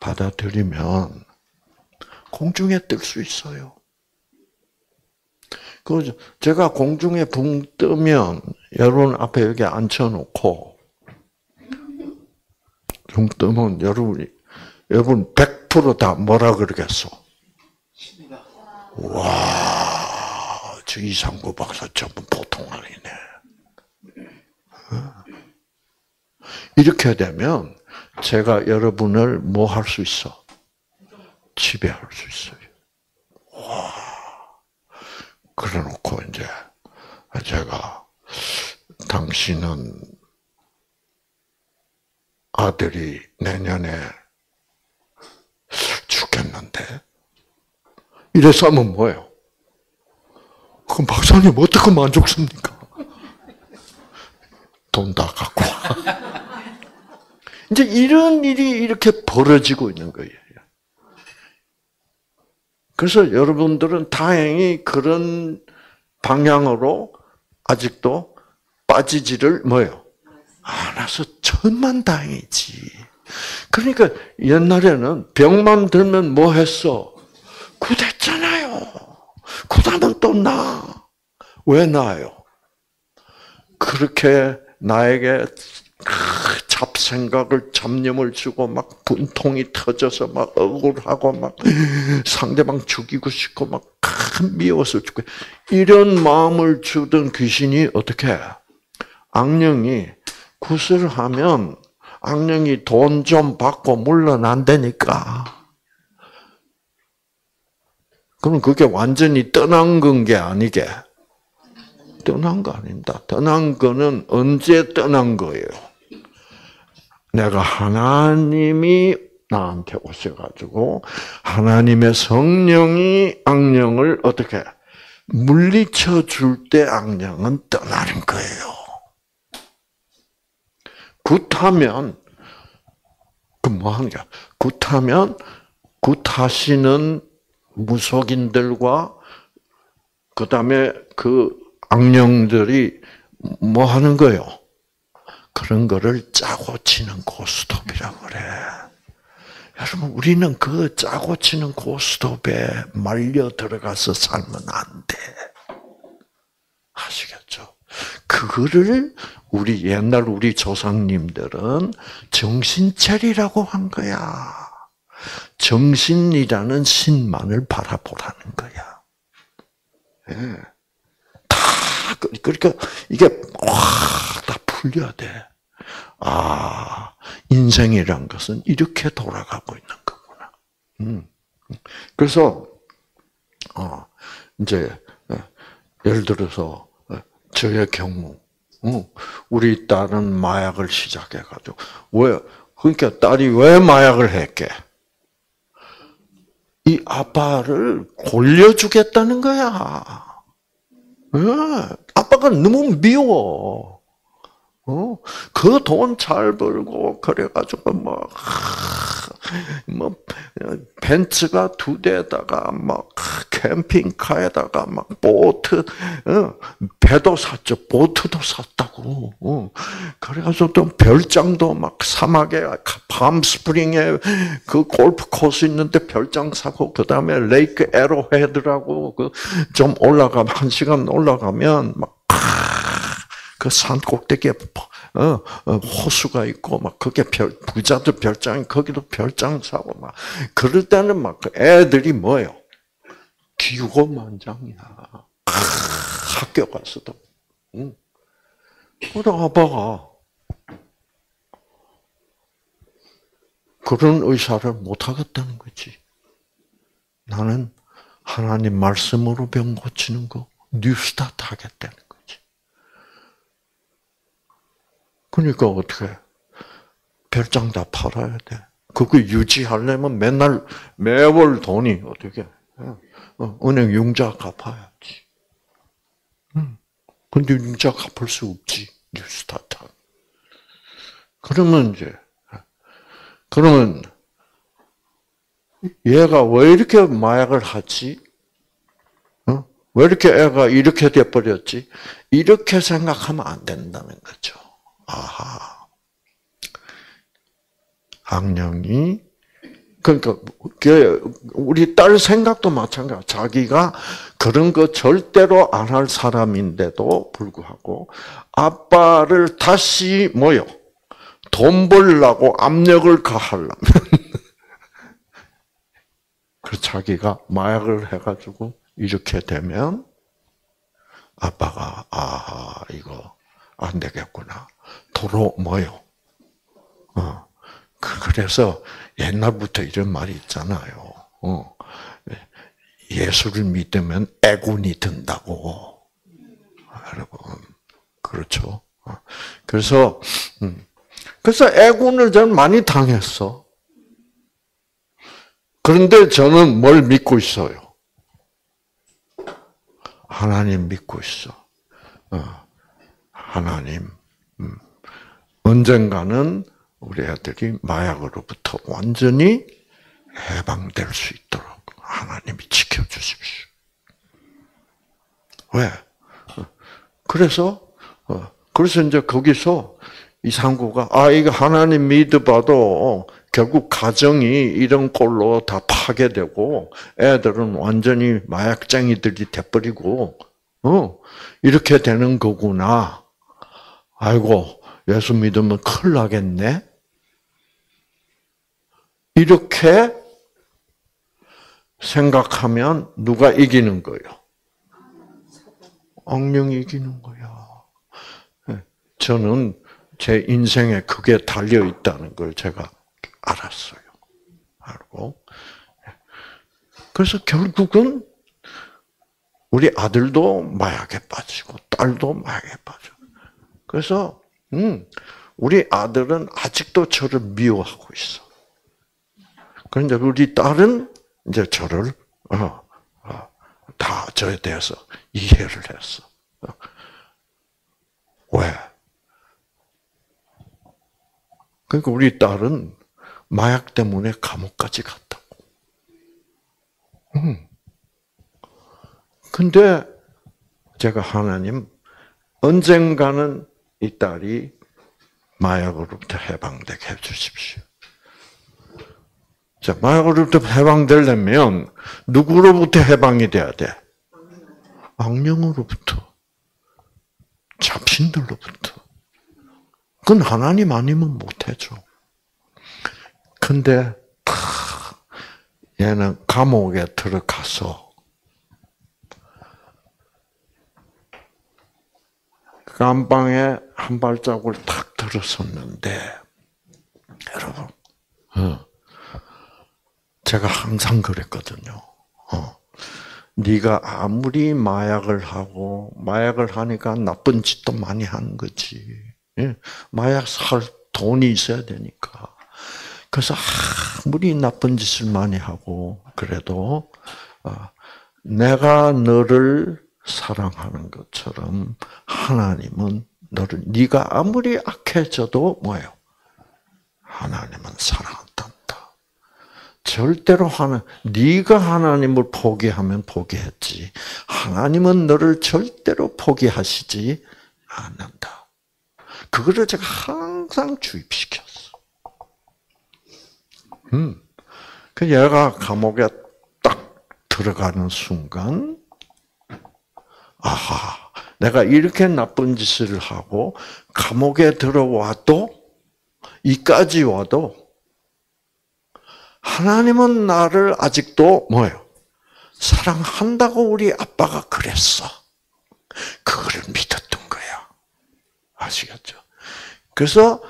받아들이면 공중에 뜰 수 있어요. 그 제가 공중에 붕 뜨면 여러분 앞에 여기 앉혀놓고 붕 뜨면 여러분이 여러분 100%다 뭐라 그러겠어? 와, 저 이상구 박사 전부 보통 아니네. 어? 이렇게 되면 제가 여러분을 뭐 할 수 있어? 지배할 수 있어요. 와. 그래 놓고 이제 제가 당신은 아들이 내년에 죽겠는데 이래서 하면 뭐예요? 그럼 박사님 어떻게 만족습니까? 돈 다 갖고 이제 이런 일이 이렇게 벌어지고 있는 거예요. 그래서 여러분들은 다행히 그런 방향으로 아직도 빠지지를 뭐요? 않아서 천만 다행이지. 그러니까 옛날에는 병만 들면 뭐 했어? 굿하면 또 나. 왜 나요? 그렇게 나에게 잡생각을 잡념을 주고 막 분통이 터져서 막 억울하고 막 상대방 죽이고 싶고 막 미워서 죽고 이런 마음을 주던 귀신이 어떻게 악령이 구슬 하면 악령이 돈 좀 받고 물러난다니까. 그럼 그게 완전히 떠난 건 게 아니게. 떠난 거 아닙니다. 떠난 거는 언제 떠난 거예요? 내가 하나님이 나한테 오셔가지고 하나님의 성령이 악령을 어떻게 물리쳐 줄 때 악령은 떠나는 거예요. 굿하면 그뭐 하는 게 굿하면 굿하시는 무속인들과 그 다음에 그 악령들이 뭐 하는 거예요? 그런 거를 짜고 치는 고스톱이라고 그래. 여러분, 우리는 그 짜고 치는 고스톱에 말려 들어가서 살면 안 돼. 아시겠죠? 그거를 우리 옛날 우리 조상님들은 정신체리라고 한 거야. 정신이라는 신만을 바라보라는 거야. 예. 다 그, 그러니까 이게 와다 풀려야 돼. 아 인생이란 것은 이렇게 돌아가고 있는 거구나. 음. 그래서 어 이제 예, 예를 들어서 어, 저의 경우 어, 우리 딸은 마약을 시작해가지고 왜 그러니까 딸이 왜 마약을 했게? 이 아빠를 골려주겠다는 거야. 네. 아빠가 너무 미워. 어? 그 돈 잘 벌고 그래가지고 뭐, 뭐 벤츠가 두 대에다가 막 캠핑카에다가 막 보트, 어, 배도 샀죠. 보트도 샀다고. 어. 그래가지고 또 별장도 막 사막에 밤스프링에 그 골프 코스 있는데 별장 사고 그 다음에 레이크 에로헤드라고 그 좀 올라가면 한 시간 올라가면 막 그 산 꼭대기에 어, 어, 호수가 있고 막 그게 별 부자들 별장 거기도 별장 사고 막 그럴 때는 막그 애들이 뭐예요? 기고만장이야. 학교 가서도. 응. 아빠가 그런 의사를 못 하겠다는 거지. 나는 하나님 말씀으로 병 고치는 거 뉴스타트 하겠다는 거지. 그러니까 어떻게 별장 다 팔아야 돼. 그거 유지하려면 맨날 매월 돈이 어떻게 어, 은행 융자 갚아야지. 응. 근데 융자 갚을 수 없지. 뉴스타트. 그러면 이제, 그러면, 얘가 왜 이렇게 마약을 하지? 어? 왜 이렇게 애가 이렇게 돼버렸지? 이렇게 생각하면 안 된다는 거죠. 아하. 악령이 그러니까 우리 딸 생각도 마찬가지. 자기가 그런 거 절대로 안 할 사람인데도 불구하고 아빠를 다시 뭐요? 돈 벌라고 압력을 가하려면 그 자기가 마약을 해가지고 이렇게 되면 아빠가 아 이거 안 되겠구나. 도로 뭐요? 어. 그래서 옛날부터 이런 말이 있잖아요. 어. 예수를 믿으면 애군이 든다고. 여러분. 그렇죠. 어. 그래서, 음. 그래서 애군을 저는 많이 당했어. 그런데 저는 뭘 믿고 있어요? 하나님 믿고 있어. 어. 하나님. 음. 언젠가는 우리 아들이 마약으로부터 완전히 해방될 수 있도록 하나님이 지켜주십시오. 왜? 그래서, 어, 그래서 이제 거기서 이 상구가, 아, 이거 하나님 믿어봐도 결국 가정이 이런 꼴로 다 파괴되고 애들은 완전히 마약쟁이들이 돼버리고, 어, 이렇게 되는 거구나. 아이고, 예수 믿으면 큰일 나겠네? 이렇게 생각하면 누가 이기는 거예요? 악령이 이기는 거야. 예, 저는 제 인생에 그게 달려 있다는 걸 제가 알았어요. 알고. 예. 그래서 결국은 우리 아들도 마약에 빠지고 딸도 마약에 빠져. 그래서 음, 우리 아들은 아직도 저를 미워하고 있어. 그런데 우리 딸은 이제 저를 어, 어, 다 저에 대해서 이해를 했어. 왜? 그러니까 우리 딸은 마약 때문에 감옥까지 갔다고. 음. 근데 제가 하나님 언젠가는 이 딸이 마약으로부터 해방되게 해주십시오. 자, 마약으로부터 해방되려면 누구로부터 해방이 돼야 돼? 악령으로부터. 잡신들로부터. 그건 하나님 아니면 못해줘. 근데, 얘는 감옥에 들어가서, 깜방에 한 발자국을 탁 들어섰는데, 여러분, 어. 제가 항상 그랬거든요. 어. 네가 아무리 마약을 하고 마약을 하니까 나쁜 짓도 많이 하는 거지. 예? 마약 살 돈이 있어야 되니까. 그래서 아무리 나쁜 짓을 많이 하고 그래도 어, 내가 너를 사랑하는 것처럼 하나님은 너를 네가 아무리 악해져도 뭐예요? 하나님은 사랑한다. 절대로 하나 네가 하나님을 포기하면 포기했지. 하나님은 너를 절대로 포기하시지 않는다. 그거를 제가 항상 주입시켰어. 음. 그 얘가 감옥에 딱 들어가는 순간, 아하, 내가 이렇게 나쁜 짓을 하고 감옥에 들어와도 이까지 와도 하나님은 나를 아직도 뭐예요? 사랑한다고 우리 아빠가 그랬어. 그거를 믿었던 거야. 아시겠죠? 그래서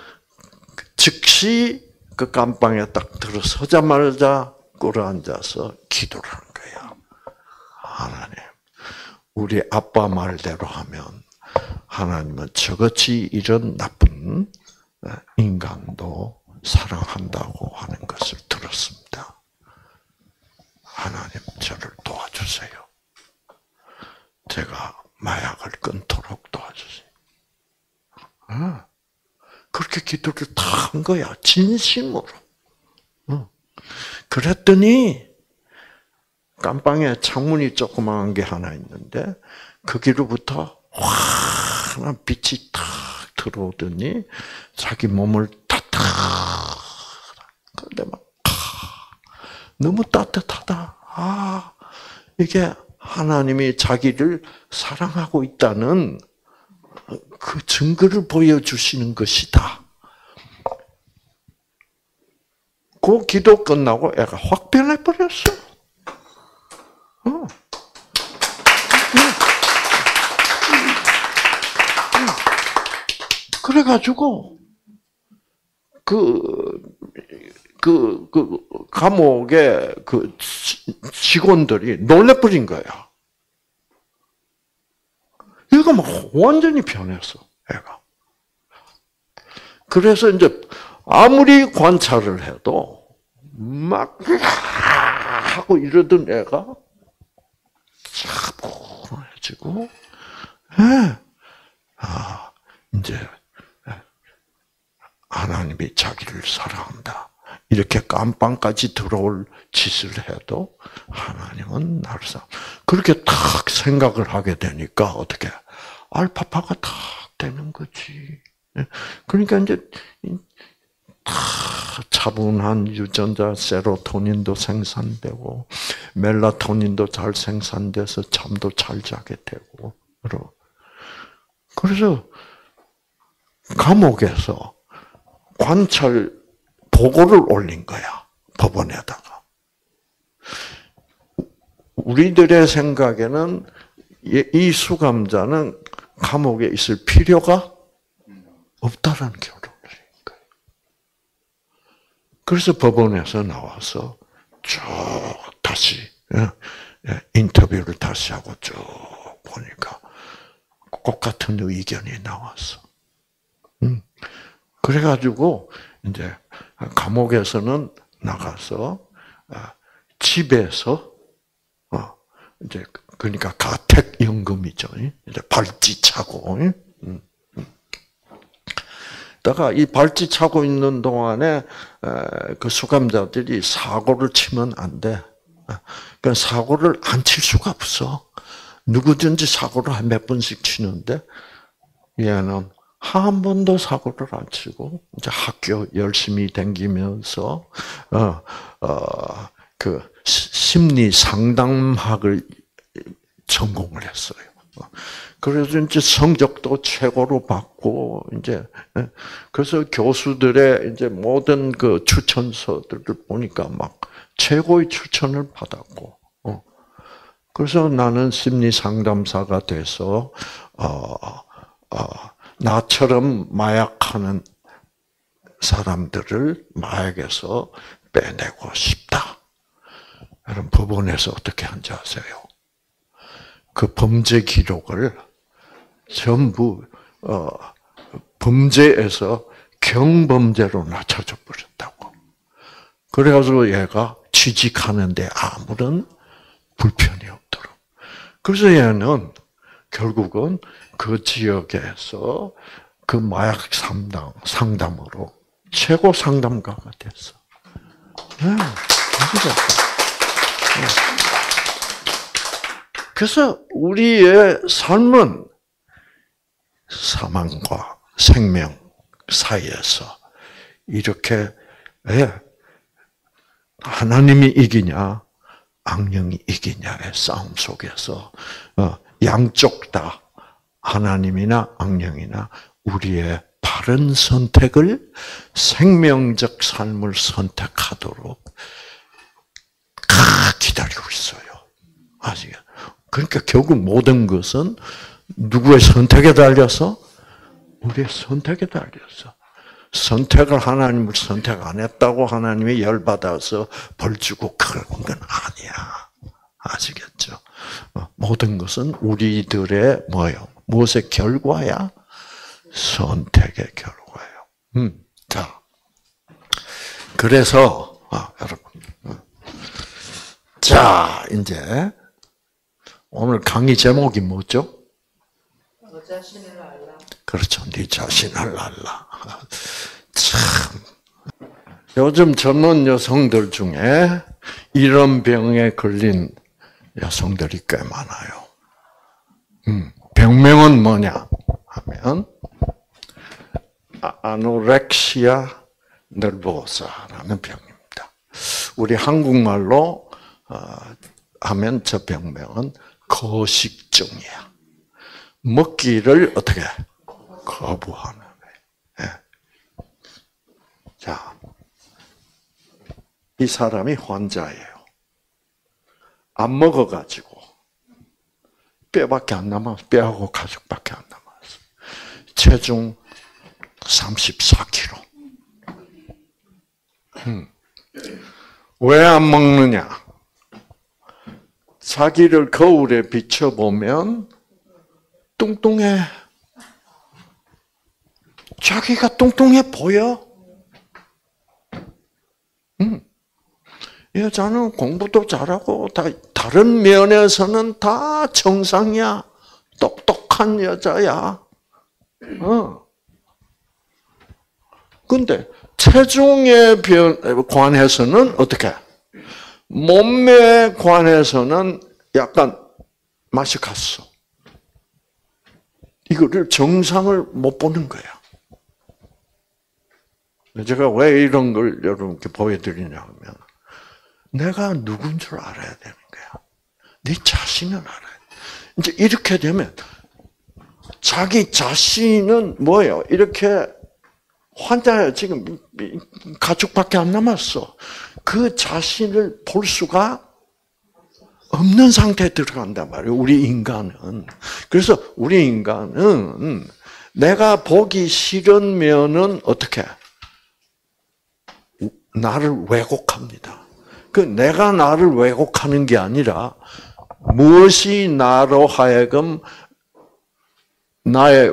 즉시 그 깜방에 딱 들어서자마자 꿇어 앉아서 기도를 하는 거야. 하나님, 우리 아빠 말대로 하면 하나님은 저같이 이런 나쁜 인간도 사랑한다고 하는 것을 들었습니다. 하나님 저를 도와주세요. 제가 마약을 끊도록 도와주세요. 아, 그렇게 기도를 다 한 거야. 진심으로. 그랬더니 깜방에 창문이 조그마한 게 하나 있는데 거기로부터 환한 빛이 탁 들어오더니 자기 몸을 탁탁 근데 막 너무 따뜻하다. 아 이게 하나님이 자기를 사랑하고 있다는 그 증거를 보여주시는 것이다. 그 기도 끝나고 애가 확 변해버렸어. 어. 그래가지고, 그, 그, 그, 감옥의 그 직원들이 놀래버린 거야. 얘가 막 완전히 변했어, 애가. 그래서 이제 아무리 관찰을 해도 막 하고 이러던 애가 차분해지고, 예. 아, 이제 하나님이 자기를 사랑한다. 이렇게 깜빵까지 들어올 짓을 해도 하나님은 나를 사랑. 그렇게 탁 생각을 하게 되니까 어떻게 알파파가 탁 되는 거지. 예. 그러니까 이제 다 차분한 유전자 세로토닌도 생산되고 멜라토닌도 잘 생산돼서 잠도 잘 자게 되고 그래서 감옥에서 관찰 보고를 올린 거야 법원에다가 우리들의 생각에는 이 수감자는 감옥에 있을 필요가 없다라는 결론. 그래서 법원에서 나와서 쭉 다시 예, 예, 인터뷰를 다시 하고 쭉 보니까 똑같은 의견이 나왔어. 음. 그래가지고 이제 감옥에서는 나가서 아, 집에서 어, 이제 그러니까 가택 연금이죠. 이제 발찌 차고 다가 이 발찌 차고 있는 동안에 그 수감자들이 사고를 치면 안 돼. 그 사고를 안 칠 수가 없어. 누구든지 사고를 한 몇 번씩 치는데 얘는 한 번도 사고를 안 치고 이제 학교 열심히 다니면서 어어그 심리 상담학을 전공을 했어요. 그래서 이제 성적도 최고로 받고 이제 예. 그래서 교수들의 이제 모든 그 추천서들을 보니까 막 최고의 추천을 받았고 어. 그래서 나는 심리 상담사가 돼서 어, 어, 나처럼 마약하는 사람들을 마약에서 빼내고 싶다. 여러분 법원에서 어떻게 한지 아세요? 그 범죄 기록을 전부 어, 범죄에서 경범죄로 낮춰져 버렸다고. 그래가지고 얘가 취직하는데 아무런 불편이 없도록. 그래서 얘는 결국은 그 지역에서 그 마약 상담, 상담으로 최고 상담가가 됐어. 네, 그래서 우리의 삶은 사망과 생명 사이에서 이렇게 왜 하나님이 이기냐 악령이 이기냐의 싸움 속에서 어, 양쪽 다 하나님이나 악령이나 우리의 바른 선택을 생명적 삶을 선택하도록 기다리고 있어요. 아시겠? 그러니까 결국 모든 것은 누구의 선택에 달려서? 우리의 선택에 달려서. 선택을 하나님을 선택 안 했다고 하나님이 열받아서 벌 주고 그런 건 아니야. 아시겠죠? 어, 모든 것은 우리들의 뭐요? 무엇의 결과야? 선택의 결과예요. 음, 자. 그래서, 아, 여러분. 어. 자, 이제, 오늘 강의 제목이 뭐죠? 자신을 알라. 그렇죠. 네 자신을 알라. 참. 요즘 젊은 여성들 중에 이런 병에 걸린 여성들이 꽤 많아요. 음, 병명은 뭐냐 하면 아, 아노렉시아 nervosa라는 병입니다. 우리 한국말로 어, 하면 저 병명은 거식증이야. 먹기를 어떻게 거부하는. 예. 자, 이 사람이 환자예요. 안 먹어가지고 뼈밖에 안 남아, 뼈하고 가죽밖에 안 남았어. 체중 34kg. 음. 왜안 먹느냐? 자기를 거울에 비춰보면 뚱뚱해. 자기가 뚱뚱해 보여. 음. 여자는 공부도 잘하고 다 다른 면에서는 다 정상이야. 똑똑한 여자야. 어. 근데 체중에 관해서는 어떻게? 몸매에 관해서는 약간 맛이 갔어. 이거를 정상을 못 보는 거야. 제가 왜 이런 걸 여러분께 보여드리냐 하면, 내가 누군 줄 알아야 거야. 네 자신을 알아야 돼. 이제 이렇게 되면, 자기 자신은 뭐예요? 이렇게 환자야 지금 가족밖에 안 남았어. 그 자신을 볼 수가 없는 상태에 들어간단 말이에요. 우리 인간은. 그래서 우리 인간은 내가 보기 싫은 면은 어떻게? 나를 왜곡합니다. 그 내가 나를 왜곡하는 게 아니라 무엇이 나로 하여금 나의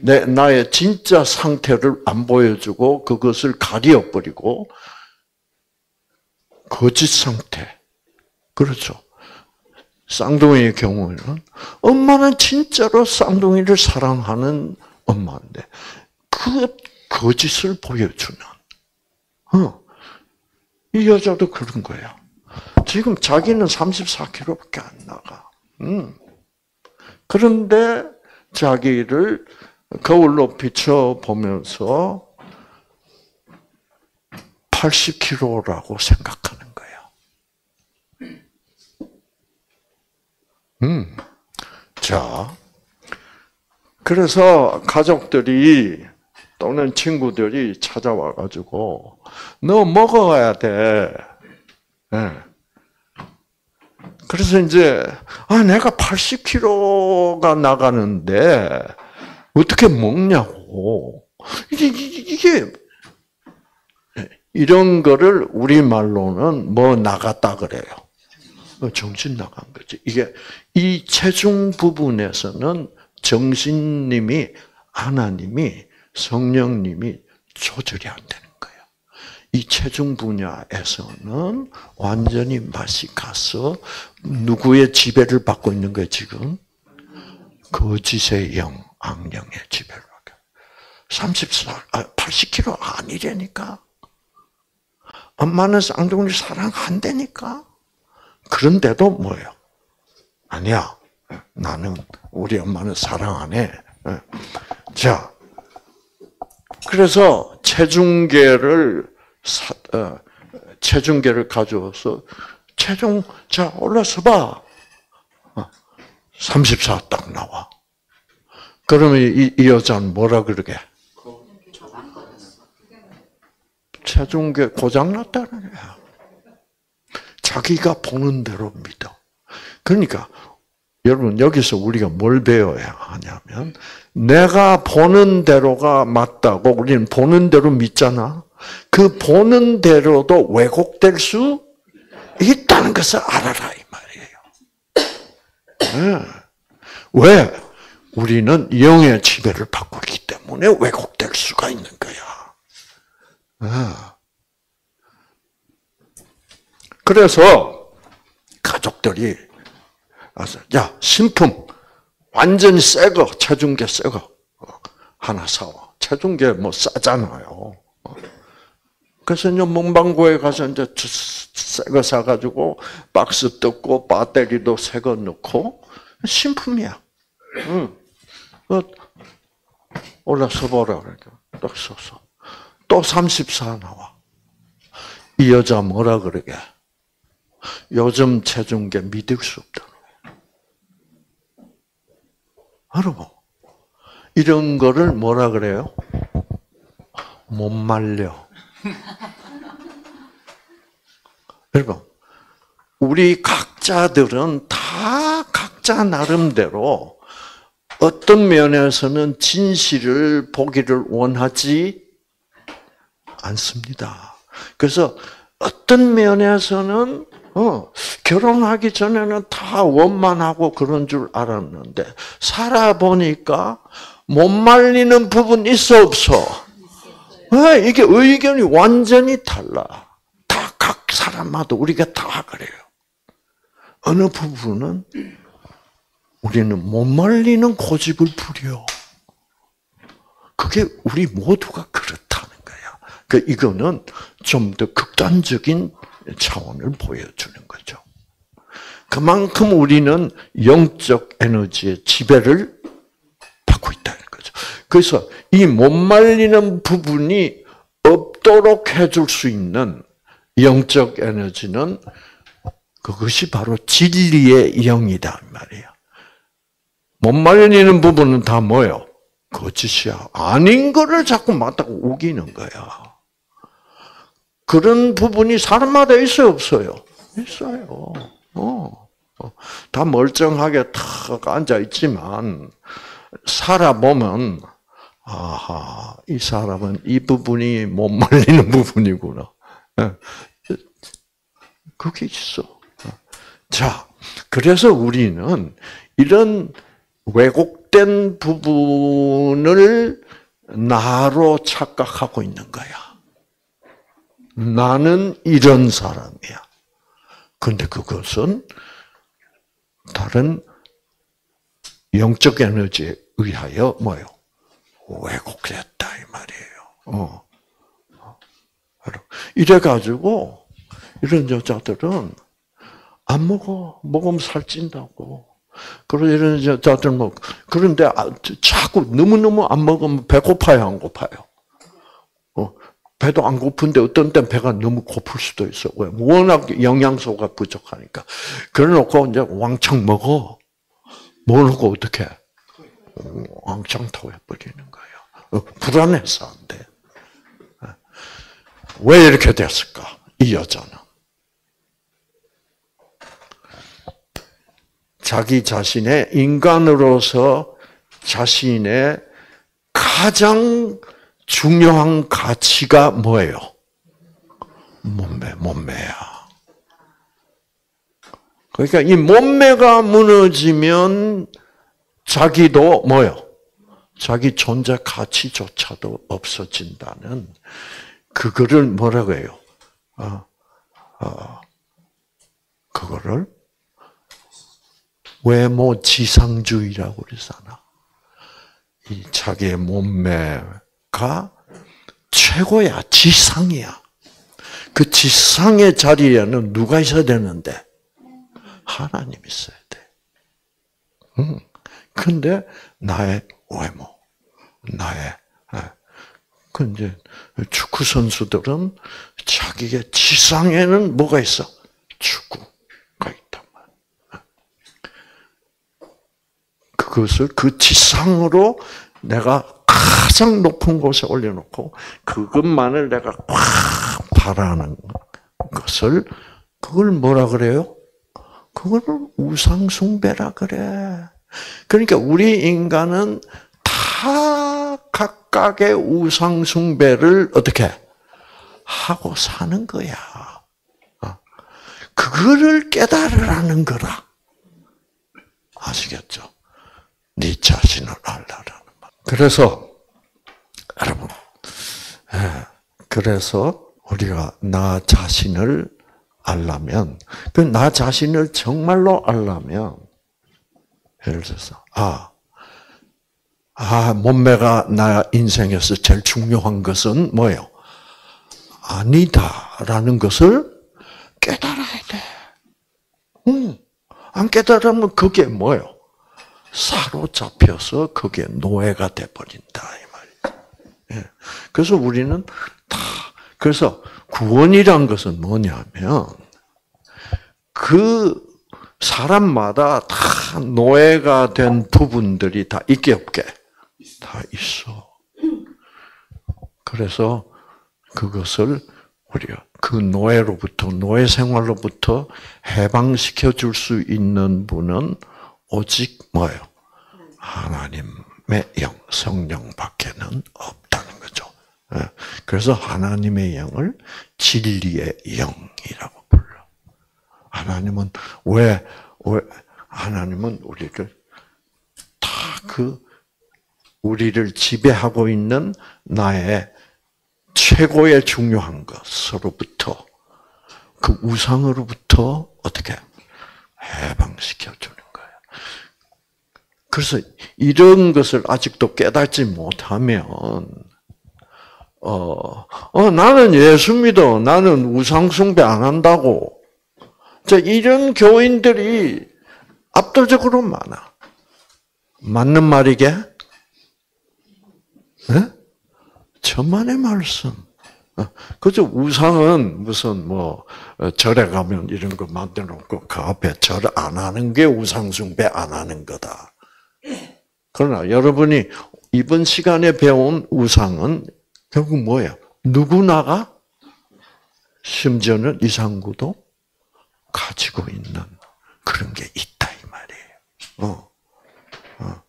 내, 나의 진짜 상태를 안 보여주고 그것을 가려버리고 거짓 상태. 그렇죠. 쌍둥이의 경우에는 엄마는 진짜로 쌍둥이를 사랑하는 엄마인데 그 거짓을 보여주는. 어. 이 여자도 그런 거야. 지금 자기는 34kg밖에 안 나가. 음. 그런데 자기를 거울로 비춰 보면서 80kg라고 생각하는 거예요. 음. 자. 그래서 가족들이 또는 친구들이 찾아와 가지고, 너 먹어야 돼. 네. 그래서 이제, 아, 내가 80kg가 나가는데, 어떻게 먹냐고. 이게, 이게, 이런 거를 우리 말로는 뭐 나갔다 그래요. 뭐 정신 나간 거지. 이게, 이 체중 부분에서는 정신님이, 하나님이, 성령님이 조절이 안 되는. 이 체중 분야에서는 완전히 맛이 가서 누구의 지배를 받고 있는 거예요, 지금? 거짓의 영. 악령의 지배를 받게. 30살, 아, 80kg 아니라니까. 엄마는 쌍둥이를 사랑한다니까. 그런데도 뭐예요? 아니야. 나는 우리 엄마는 사랑 안 해. 자, 그래서 체중계를 사, 어, 체중계를 가져와서 체중 자 올라서 봐. 34딱 어, 나와. 그러면 이, 이 여자는 뭐라 그러게? 체중계 고장났다는 거야. 자기가 보는 대로 믿어. 그러니까 여러분 여기서 우리가 뭘 배워야 하냐면 내가 보는 대로가 맞다고 우리는 보는 대로 믿잖아. 그 보는 대로도 왜곡될 수 있다는 것을 알아라 이 말이에요. 네. 왜? 우리는 영의 지배를 받고 있기 때문에 왜곡될 수가 있는 거야. 아. 그래서 가족들이 와서 야 신품 완전히 새거 체중계 새 거 하나 사와. 체중계 뭐 싸잖아요. 그래서 이제 문방구에 가서 이제 새 거 사가지고 박스 뜯고 배터리도 새 거 넣고 신품이야. 응. 어, 올라서 보라 그러니까 딱 서서 또 34 나와. 이 여자 뭐라 그러게? 요즘 체중계 믿을 수 없다. 여러분, 이런 거를 뭐라 그래요? 못 말려. 여러분, 우리 각자들은 다 각자 나름대로 어떤 면에서는 진실을 보기를 원하지 않습니다. 그래서 어떤 면에서는 어, 결혼하기 전에는 다 원만하고 그런 줄 알았는데 살아보니까 못 말리는 부분 있어 없어? 왜 이게 의견이 완전히 달라. 다 각 사람마다 우리가 다 그래요. 어느 부분은 우리는 못 말리는 고집을 부려. 그게 우리 모두가 그렇다는 거야. 그 이거는 좀 더 극단적인 차원을 보여주는 거죠. 그만큼 우리는 영적 에너지의 지배를 받고 있다는 거죠. 그래서 이 못 말리는 부분이 없도록 해줄 수 있는 영적 에너지는 그것이 바로 진리의 영이다 말이에요. 못 말리는 부분은 다 뭐요? 거짓이야. 아닌 거를 자꾸 맞다고 우기는 거야. 그런 부분이 사람마다 있어요, 없어요? 있어요. 어. 어. 다 멀쩡하게 탁 앉아 있지만 살아보면 아하 이 사람은 이 부분이 못 말리는 부분이구나. 예. 그게 있어. 자, 그래서 우리는 이런 왜곡된 부분을 나로 착각하고 있는 거야. 나는 이런 사람이야. 근데 그것은 다른 영적 에너지에 의하여 뭐요? 왜곡됐다 이 말이에요. 어. 이래 가지고 이런 여자들은 안 먹어 먹으면 살찐다고. 그런 이런 여자들 뭐 그런데 아, 자꾸 너무 너무 안 먹으면 배고파요 안 고파요? 배도 안 고픈데 어떤 땐 배가 너무 고플 수도 있어. 왜? 워낙 영양소가 부족하니까. 그래 놓고 이제 왕창 먹어. 먹어놓고 어떻게? 왕창 토해버리는 거예요. 어, 불안해서 안 돼. 왜 이렇게 됐을까? 이 여자는. 자기 자신의 인간으로서 자신의 가장 중요한 가치가 뭐예요? 몸매, 몸매야. 그러니까 이 몸매가 무너지면 자기도 뭐요? 자기 존재 가치조차도 없어진다는 그거를 뭐라고 해요? 어, 어, 그거를 외모 지상주의라고 그러잖아. 이 자기의 몸매 가 최고야, 지상이야. 그 지상의 자리에는 누가 있어야 되는데? 하나님 있어야 돼. 응. 근데 나의 외모, 나의 근데 축구 선수들은 자기의 지상에는 뭐가 있어? 축구가 있단 말이야. 그것을 그 지상으로 내가 가장 높은 곳에 올려놓고 그것만을 내가 꽉 바라는 것을 그걸 뭐라 그래요? 그걸 우상숭배라 그래. 그러니까 우리 인간은 다 각각의 우상숭배를 어떻게 하고 사는 거야. 어. 그거를 깨달으라는 거라. 아시겠죠? 네 자신을 알라라는 말. 그래서 여러분, 예, 그래서 우리가 나 자신을 알라면, 그 나 자신을 정말로 알라면, 예를 들어서, 아, 아, 몸매가 나 인생에서 제일 중요한 것은 뭐예요? 아니다라는 것을 깨달아야 돼. 응. 안 깨달으면 그게 뭐요? 사로잡혀서 그게 노예가 돼버린다. 그래서 우리는 다 그래서 구원이란 것은 뭐냐면 그 사람마다 다 노예가 된 부분들이 다 있게 없게 다 있어. 그래서 그것을 우리가 그 노예로부터 노예 생활로부터 해방시켜 줄 수 있는 분은 오직 뭐예요? 하나님 의 영, 성령밖에는 없다는 거죠. 예. 그래서 하나님의 영을 진리의 영이라고 불러. 하나님은 왜, 왜, 하나님은 우리를 다 그, 우리를 지배하고 있는 나의 최고의 중요한 것으로부터, 그 우상으로부터 어떻게 해방시켜 주는 거예요. 그래서 이런 것을 아직도 깨닫지 못하면, 어, 어, 나는 예수 믿어. 나는 우상 숭배 안 한다고. 자, 이런 교인들이 압도적으로 많아. 맞는 말이게? 네? 천만의 말씀. 어, 그죠? 우상은 무슨 뭐 어, 절에 가면 이런 거 만들어 놓고 그 앞에 절 안 하는 게 우상숭배 안 하는 거다. 그러나 여러분이 이번 시간에 배운 우상은 결국 뭐예요? 누구나가 심지어는 이상구도 가지고 있는 그런 게 있다 이 말이에요. 어. 어.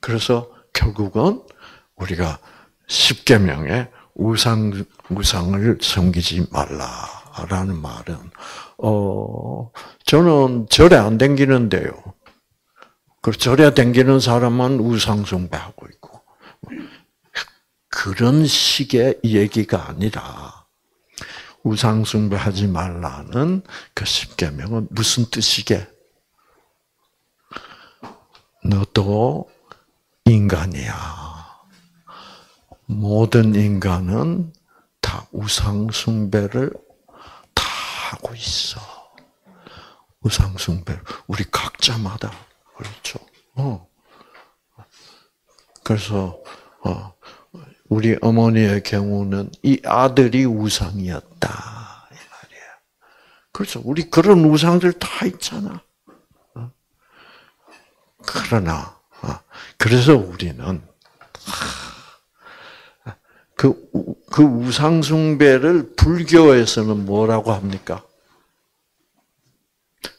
그래서 결국은 우리가 십계명에 우상 우상을 섬기지 말라라는 말은 어 저는 절에 안 댕기는데요. 그 절에 댕기는 사람은 우상 숭배하고 있고 그런 식의 얘기가 아니라 우상 숭배하지 말라는 그 십계명은 무슨 뜻이게? 너도 인간이야. 모든 인간은 다 우상 숭배를 다 하고 있어. 우상 숭배 우리 각자마다 그렇죠. 어. 그래서 어. 우리 어머니의 경우는 이 아들이 우상이었다. 이 말이야. 그렇죠. 우리 그런 우상들 다 있잖아. 어? 그러나, 어, 그래서 우리는, 그, 그 우상 숭배를 불교에서는 뭐라고 합니까?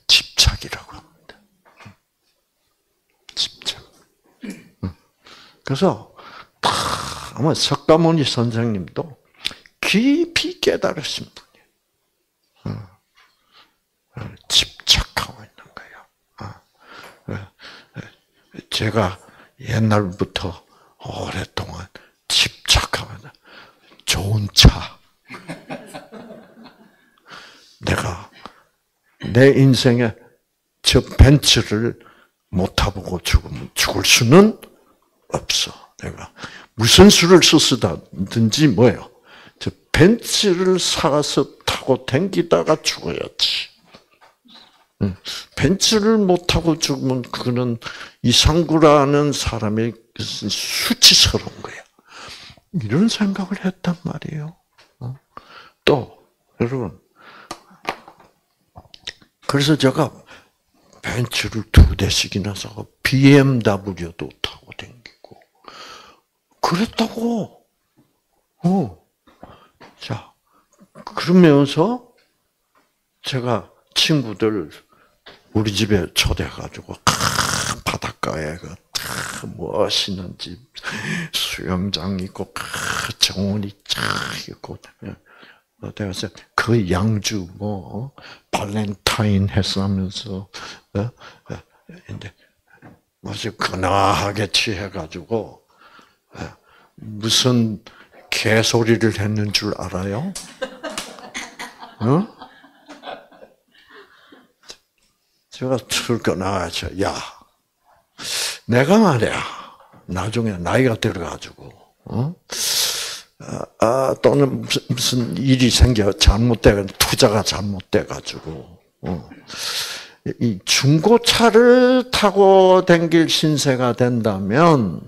집착이라고 합니다. 집착. 그래서, 아마 석가모니 선생님도 깊이 깨달으신 분이에요. 어. 집착하고 있는 거예요. 어. 제가 옛날부터 오랫동안 집착하면 좋은 차. 내가 내 인생에 저 벤츠를 못 타보고 죽으면 죽을 수는 없어. 내가 무슨 수를 쓰든지 뭐예요? 저 벤츠를 사서 타고 댕기다가 죽어야지. 벤츠를 못 타고 죽으면 그는 이상구라는 사람이 수치스러운 거야. 이런 생각을 했단 말이에요. 어? 또 여러분, 그래서 제가 벤츠를 두 대씩이나 사고 BMW도 타고 댕기고 그랬다고. 어. 자, 그러면서 제가 친구들 우리 집에 초대해가지고 큰 바닷가에 그 멋있는 집 수영장 있고 정원이 쫙 있고 내가 그 양주 뭐 발렌타인 했으면서 근데 아주 근하게 취해가지고 무슨 개소리를 했는 줄 알아요? 어? 제가 출근 나가서 야, 내가 말이야 나중에 나이가 들어가지고 어? 아, 아, 또는 무슨, 무슨 일이 생겨 잘못돼 투자가 잘못돼 가지고 어. 이 중고차를 타고 댕길 신세가 된다면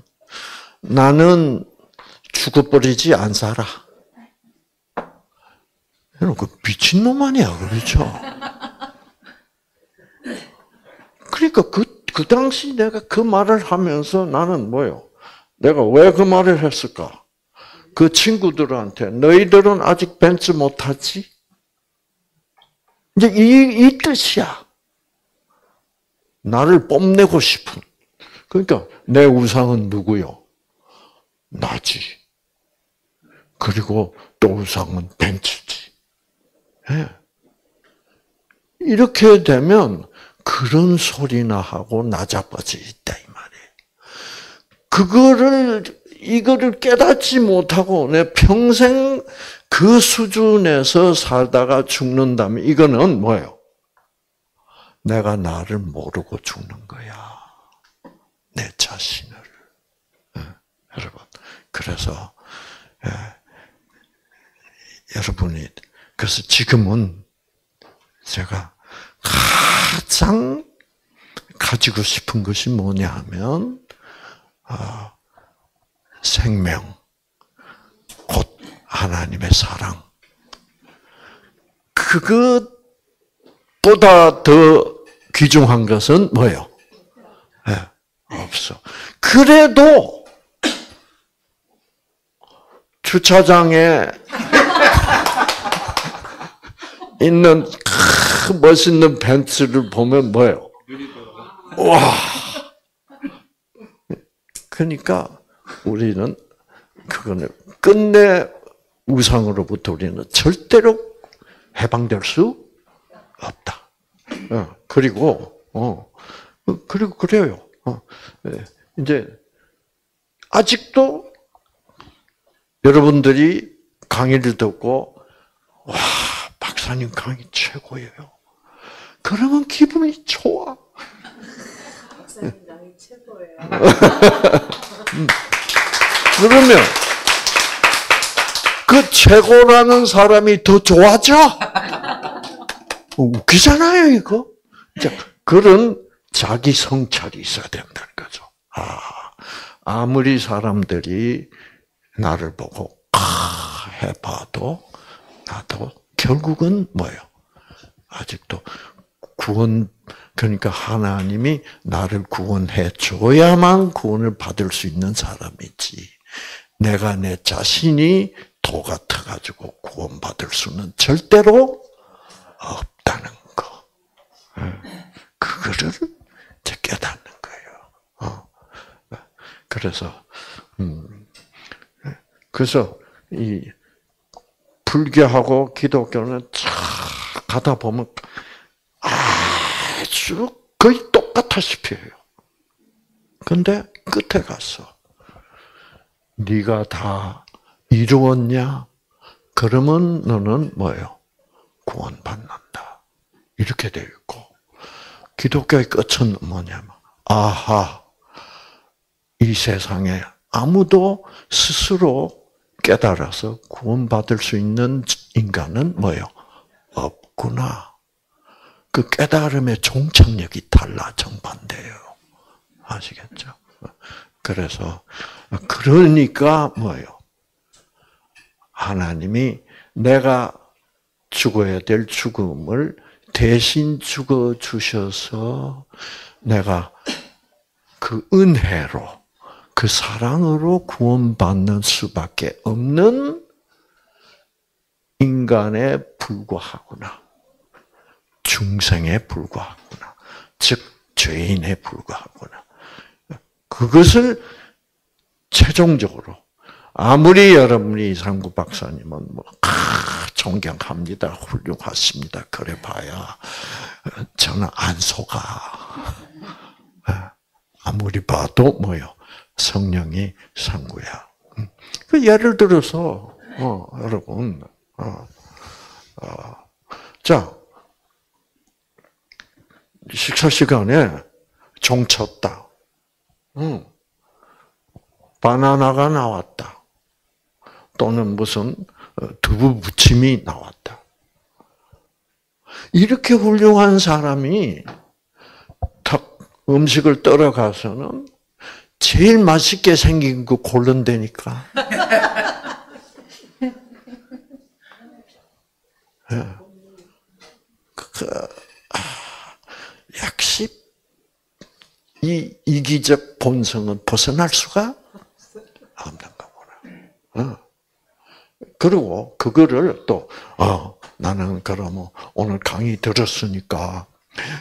나는 죽어버리지 안 살아. 그 미친놈 아니야, 그렇죠? 그러니까 그, 그 당시 내가 그 말을 하면서 나는 뭐요? 내가 왜 그 말을 했을까? 그 친구들한테 너희들은 아직 벤츠 못 타지? 이제 이, 이 뜻이야. 나를 뽐내고 싶은. 그러니까 내 우상은 누구요? 나지. 그리고 또 우상은 벤츠지. 네. 이렇게 되면 그런 소리나 하고 나자빠져 있다 이 말이에요. 그거를 이거를 깨닫지 못하고 내 평생 그 수준에서 살다가 죽는다면 이거는 뭐예요? 내가 나를 모르고 죽는 거야. 내 자신을. 네, 여러분. 그래서 예, 여러분이 그래서 지금은 제가 가장 가지고 싶은 것이 뭐냐 하면 어, 생명, 곧 하나님의 사랑. 그것보다 더 귀중한 것은 뭐예요? 네, 없어. 그래도 주차장에 있는 멋있는 벤츠를 보면 뭐예요? 와. 그러니까 우리는 그거는 끝내 우상으로부터 우리는 절대로 해방될 수 없다. 어, 그리고 어 그리고 그래요. 어, 예, 이제 아직도 여러분들이 강의를 듣고 와 박사님 강의 최고예요. 그러면 기분이 좋아. 박사님 강의 최고예요. 그러면 그 최고라는 사람이 더 좋아져? 웃기잖아요, 이거. 자, 그런 자기 성찰이 있어야 된다는 거죠. 아, 아무리 사람들이 나를 보고 아, 해봐도 나도 결국은 뭐예요? 아직도 구원 그러니까 하나님이 나를 구원해 줘야만 구원을 받을 수 있는 사람이지. 내가 내 자신이 도 같아 가지고 구원받을 수는 절대로 없다는 거. 그거를 깨닫는 거예요. 어. 그래서 음. 그래서 이 불교하고 기독교는 쫙 가다 보면 아주 거의 똑같다시피 해요. 근데 끝에 가서 네가 다 이루었냐? 그러면 너는 뭐예요? 구원받는다. 이렇게 되어 있고 기독교의 끝은 뭐냐면 아하 이 세상에 아무도 스스로 깨달아서 구원받을 수 있는 인간은 뭐예요? 없구나. 그 깨달음의 종착력이 달라 정반대예요. 아시겠죠? 그래서 그러니까 뭐예요? 하나님이 내가 죽어야 될 죽음을 대신 죽어 주셔서 내가 그 은혜로 그 사랑으로 구원받는 수밖에 없는 인간에 불과하구나. 중생에 불과하구나. 즉, 죄인에 불과하구나. 그것을 최종적으로, 아무리 여러분이 이상구 박사님은 뭐, 아, 존경합니다. 훌륭하십니다. 그래 봐야, 저는 안 속아. 아무리 봐도 뭐요? 성령이 상구야. 음. 그 예를 들어서 어, 여러분, 어, 어, 자 식사 시간에 종 쳤다. 응. 바나나가 나왔다. 또는 무슨 어, 두부 부침이 나왔다. 이렇게 훌륭한 사람이 탁 음식을 떨어가서는 제일 맛있게 생긴 거 고른다니까. 예. 그, 아, 역시 이 이기적 본성은 벗어날 수가 없는 거구나. 어. 그리고 그거를 또 어, 나는 그러면 오늘 강의 들었으니까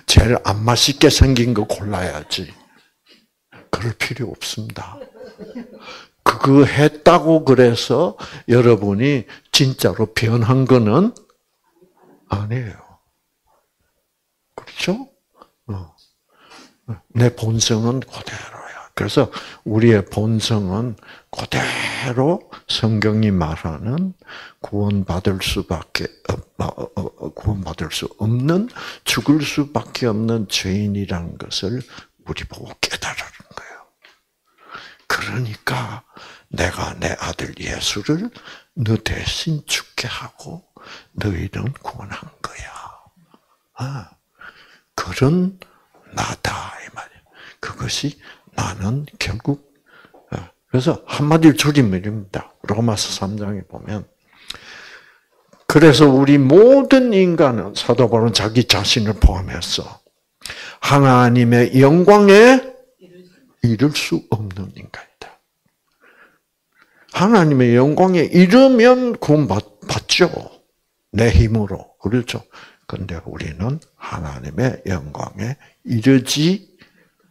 제일 안 맛있게 생긴 거 골라야지. 그럴 필요 없습니다. 그거 했다고 그래서 여러분이 진짜로 변한 거는 아니에요. 그렇죠? 어. 내 본성은 그대로야. 그래서 우리의 본성은 그대로 성경이 말하는 구원받을 수밖에 어, 어, 어, 구원받을 수 없는 죽을 수밖에 없는 죄인이라는 것을 우리 보고 깨달으는 거예요. 그러니까 내가 내 아들 예수를 너 대신 죽게 하고 너희는 구원한 거야. 아, 그런 나다 이 말이야. 그것이 나는 결국 어, 그래서 한마디로 줄임말입니다. 로마서 3장에 보면 그래서 우리 모든 인간은 사도 바울은 자기 자신을 포함해서 하나님의 영광에 이를 수 없는 인간이다. 하나님의 영광에 이르면 구원받죠. 내 힘으로. 그렇죠. 근데 우리는 하나님의 영광에 이르지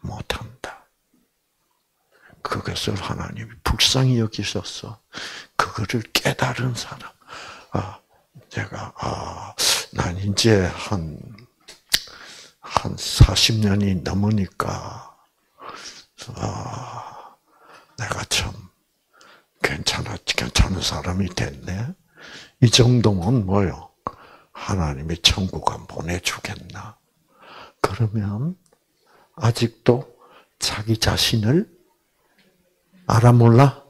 못한다. 그것을 하나님이 불쌍히 여기셨어. 그거를 깨달은 사람. 아, 제가, 아, 난 이제 한, 한 40년이 넘으니까, 아, 내가 참, 괜찮아, 괜찮은 사람이 됐네. 이 정도면 뭐요? 하나님이 천국 안 보내주겠나? 그러면 아직도 자기 자신을 알아 몰라?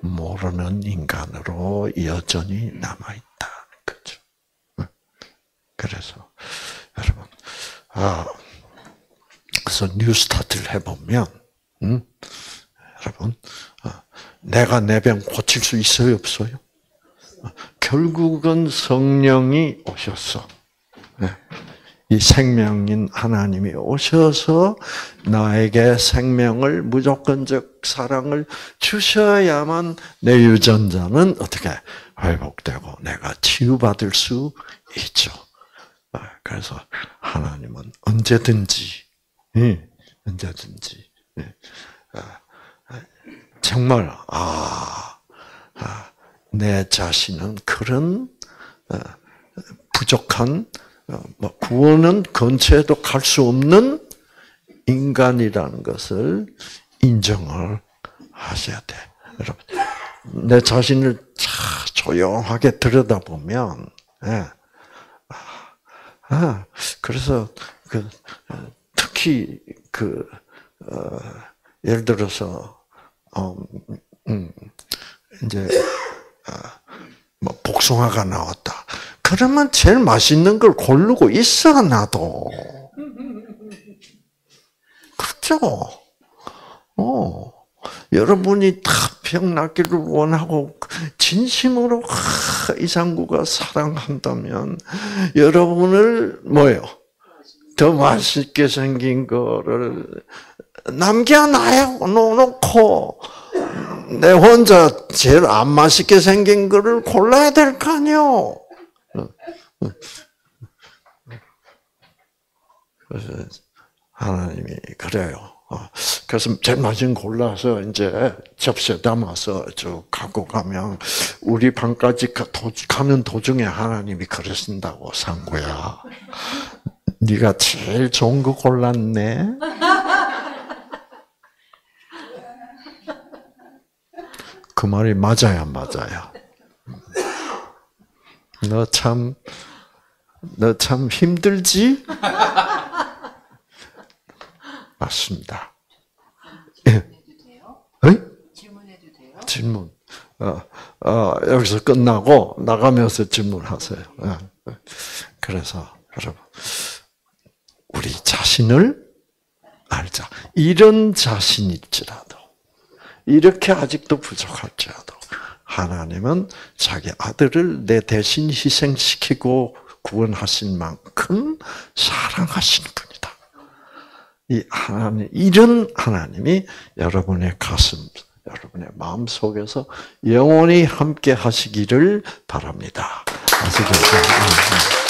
모르는 인간으로 여전히 남아있다는 거죠. 그래서, 여러분, 아, 그래서 New Start를 해보면, 음, 여러분, 아, 내가 내 병 고칠 수 있어요, 없어요? 결국은 성령이 오셨어. 네. 이 생명인 하나님이 오셔서 나에게 생명을 무조건적 사랑을 주셔야만 내 유전자는 어떻게 회복되고 내가 치유받을 수 있죠. 아, 그래서 하나님은 언제든지, 예, 언제든지 아, 정말 아, 아내 자신은 그런 어, 부족한 어, 뭐 구원은 근처에도 갈 수 없는 인간이라는 것을 인정을 하셔야 돼. 여러분, 내 자신을 조용하게 들여다보면, 예. 아, 그래서 그 특히 그 어, 예를 들어서 어, 음, 이제 뭐 복숭아가 나왔다. 그러면 제일 맛있는 걸 고르고 있어 나도. 그렇죠. 어. 여러분이 다 병 낫기를 원하고 진심으로 이상구가 사랑한다면 여러분을 뭐요? 더 맛있게 생긴 거를 남겨놔요 놓고 내 혼자 제일 안 맛있게 생긴 거를 골라야 될 거 아니요. 그래서 하나님이 그래요. 어, 그래서 제일 맛있는 골라서 이제 접시에 담아서 저 갖고 가면 우리 방까지 가는 도중에 하나님이 그러신다고 상구야. 네가 제일 좋은 거 골랐네. 그 말이 맞아야 맞아요. 너 참, 너 참 힘들지? 맞습니다. 예. 질문해도 돼요? 질문. 어, 어, 여기서 끝나고 나가면서 질문하세요. 예. 그래서 여러분 우리 자신을 알자. 이런 자신일지라도 이렇게 아직도 부족할지라도 하나님은 자기 아들을 내 대신 희생시키고 구원하신 만큼 사랑하시는 분이다. 이 하나님 이런 하나님이 여러분의 가슴, 여러분의 마음 속에서 영원히 함께 하시기를 바랍니다. 아시겠죠?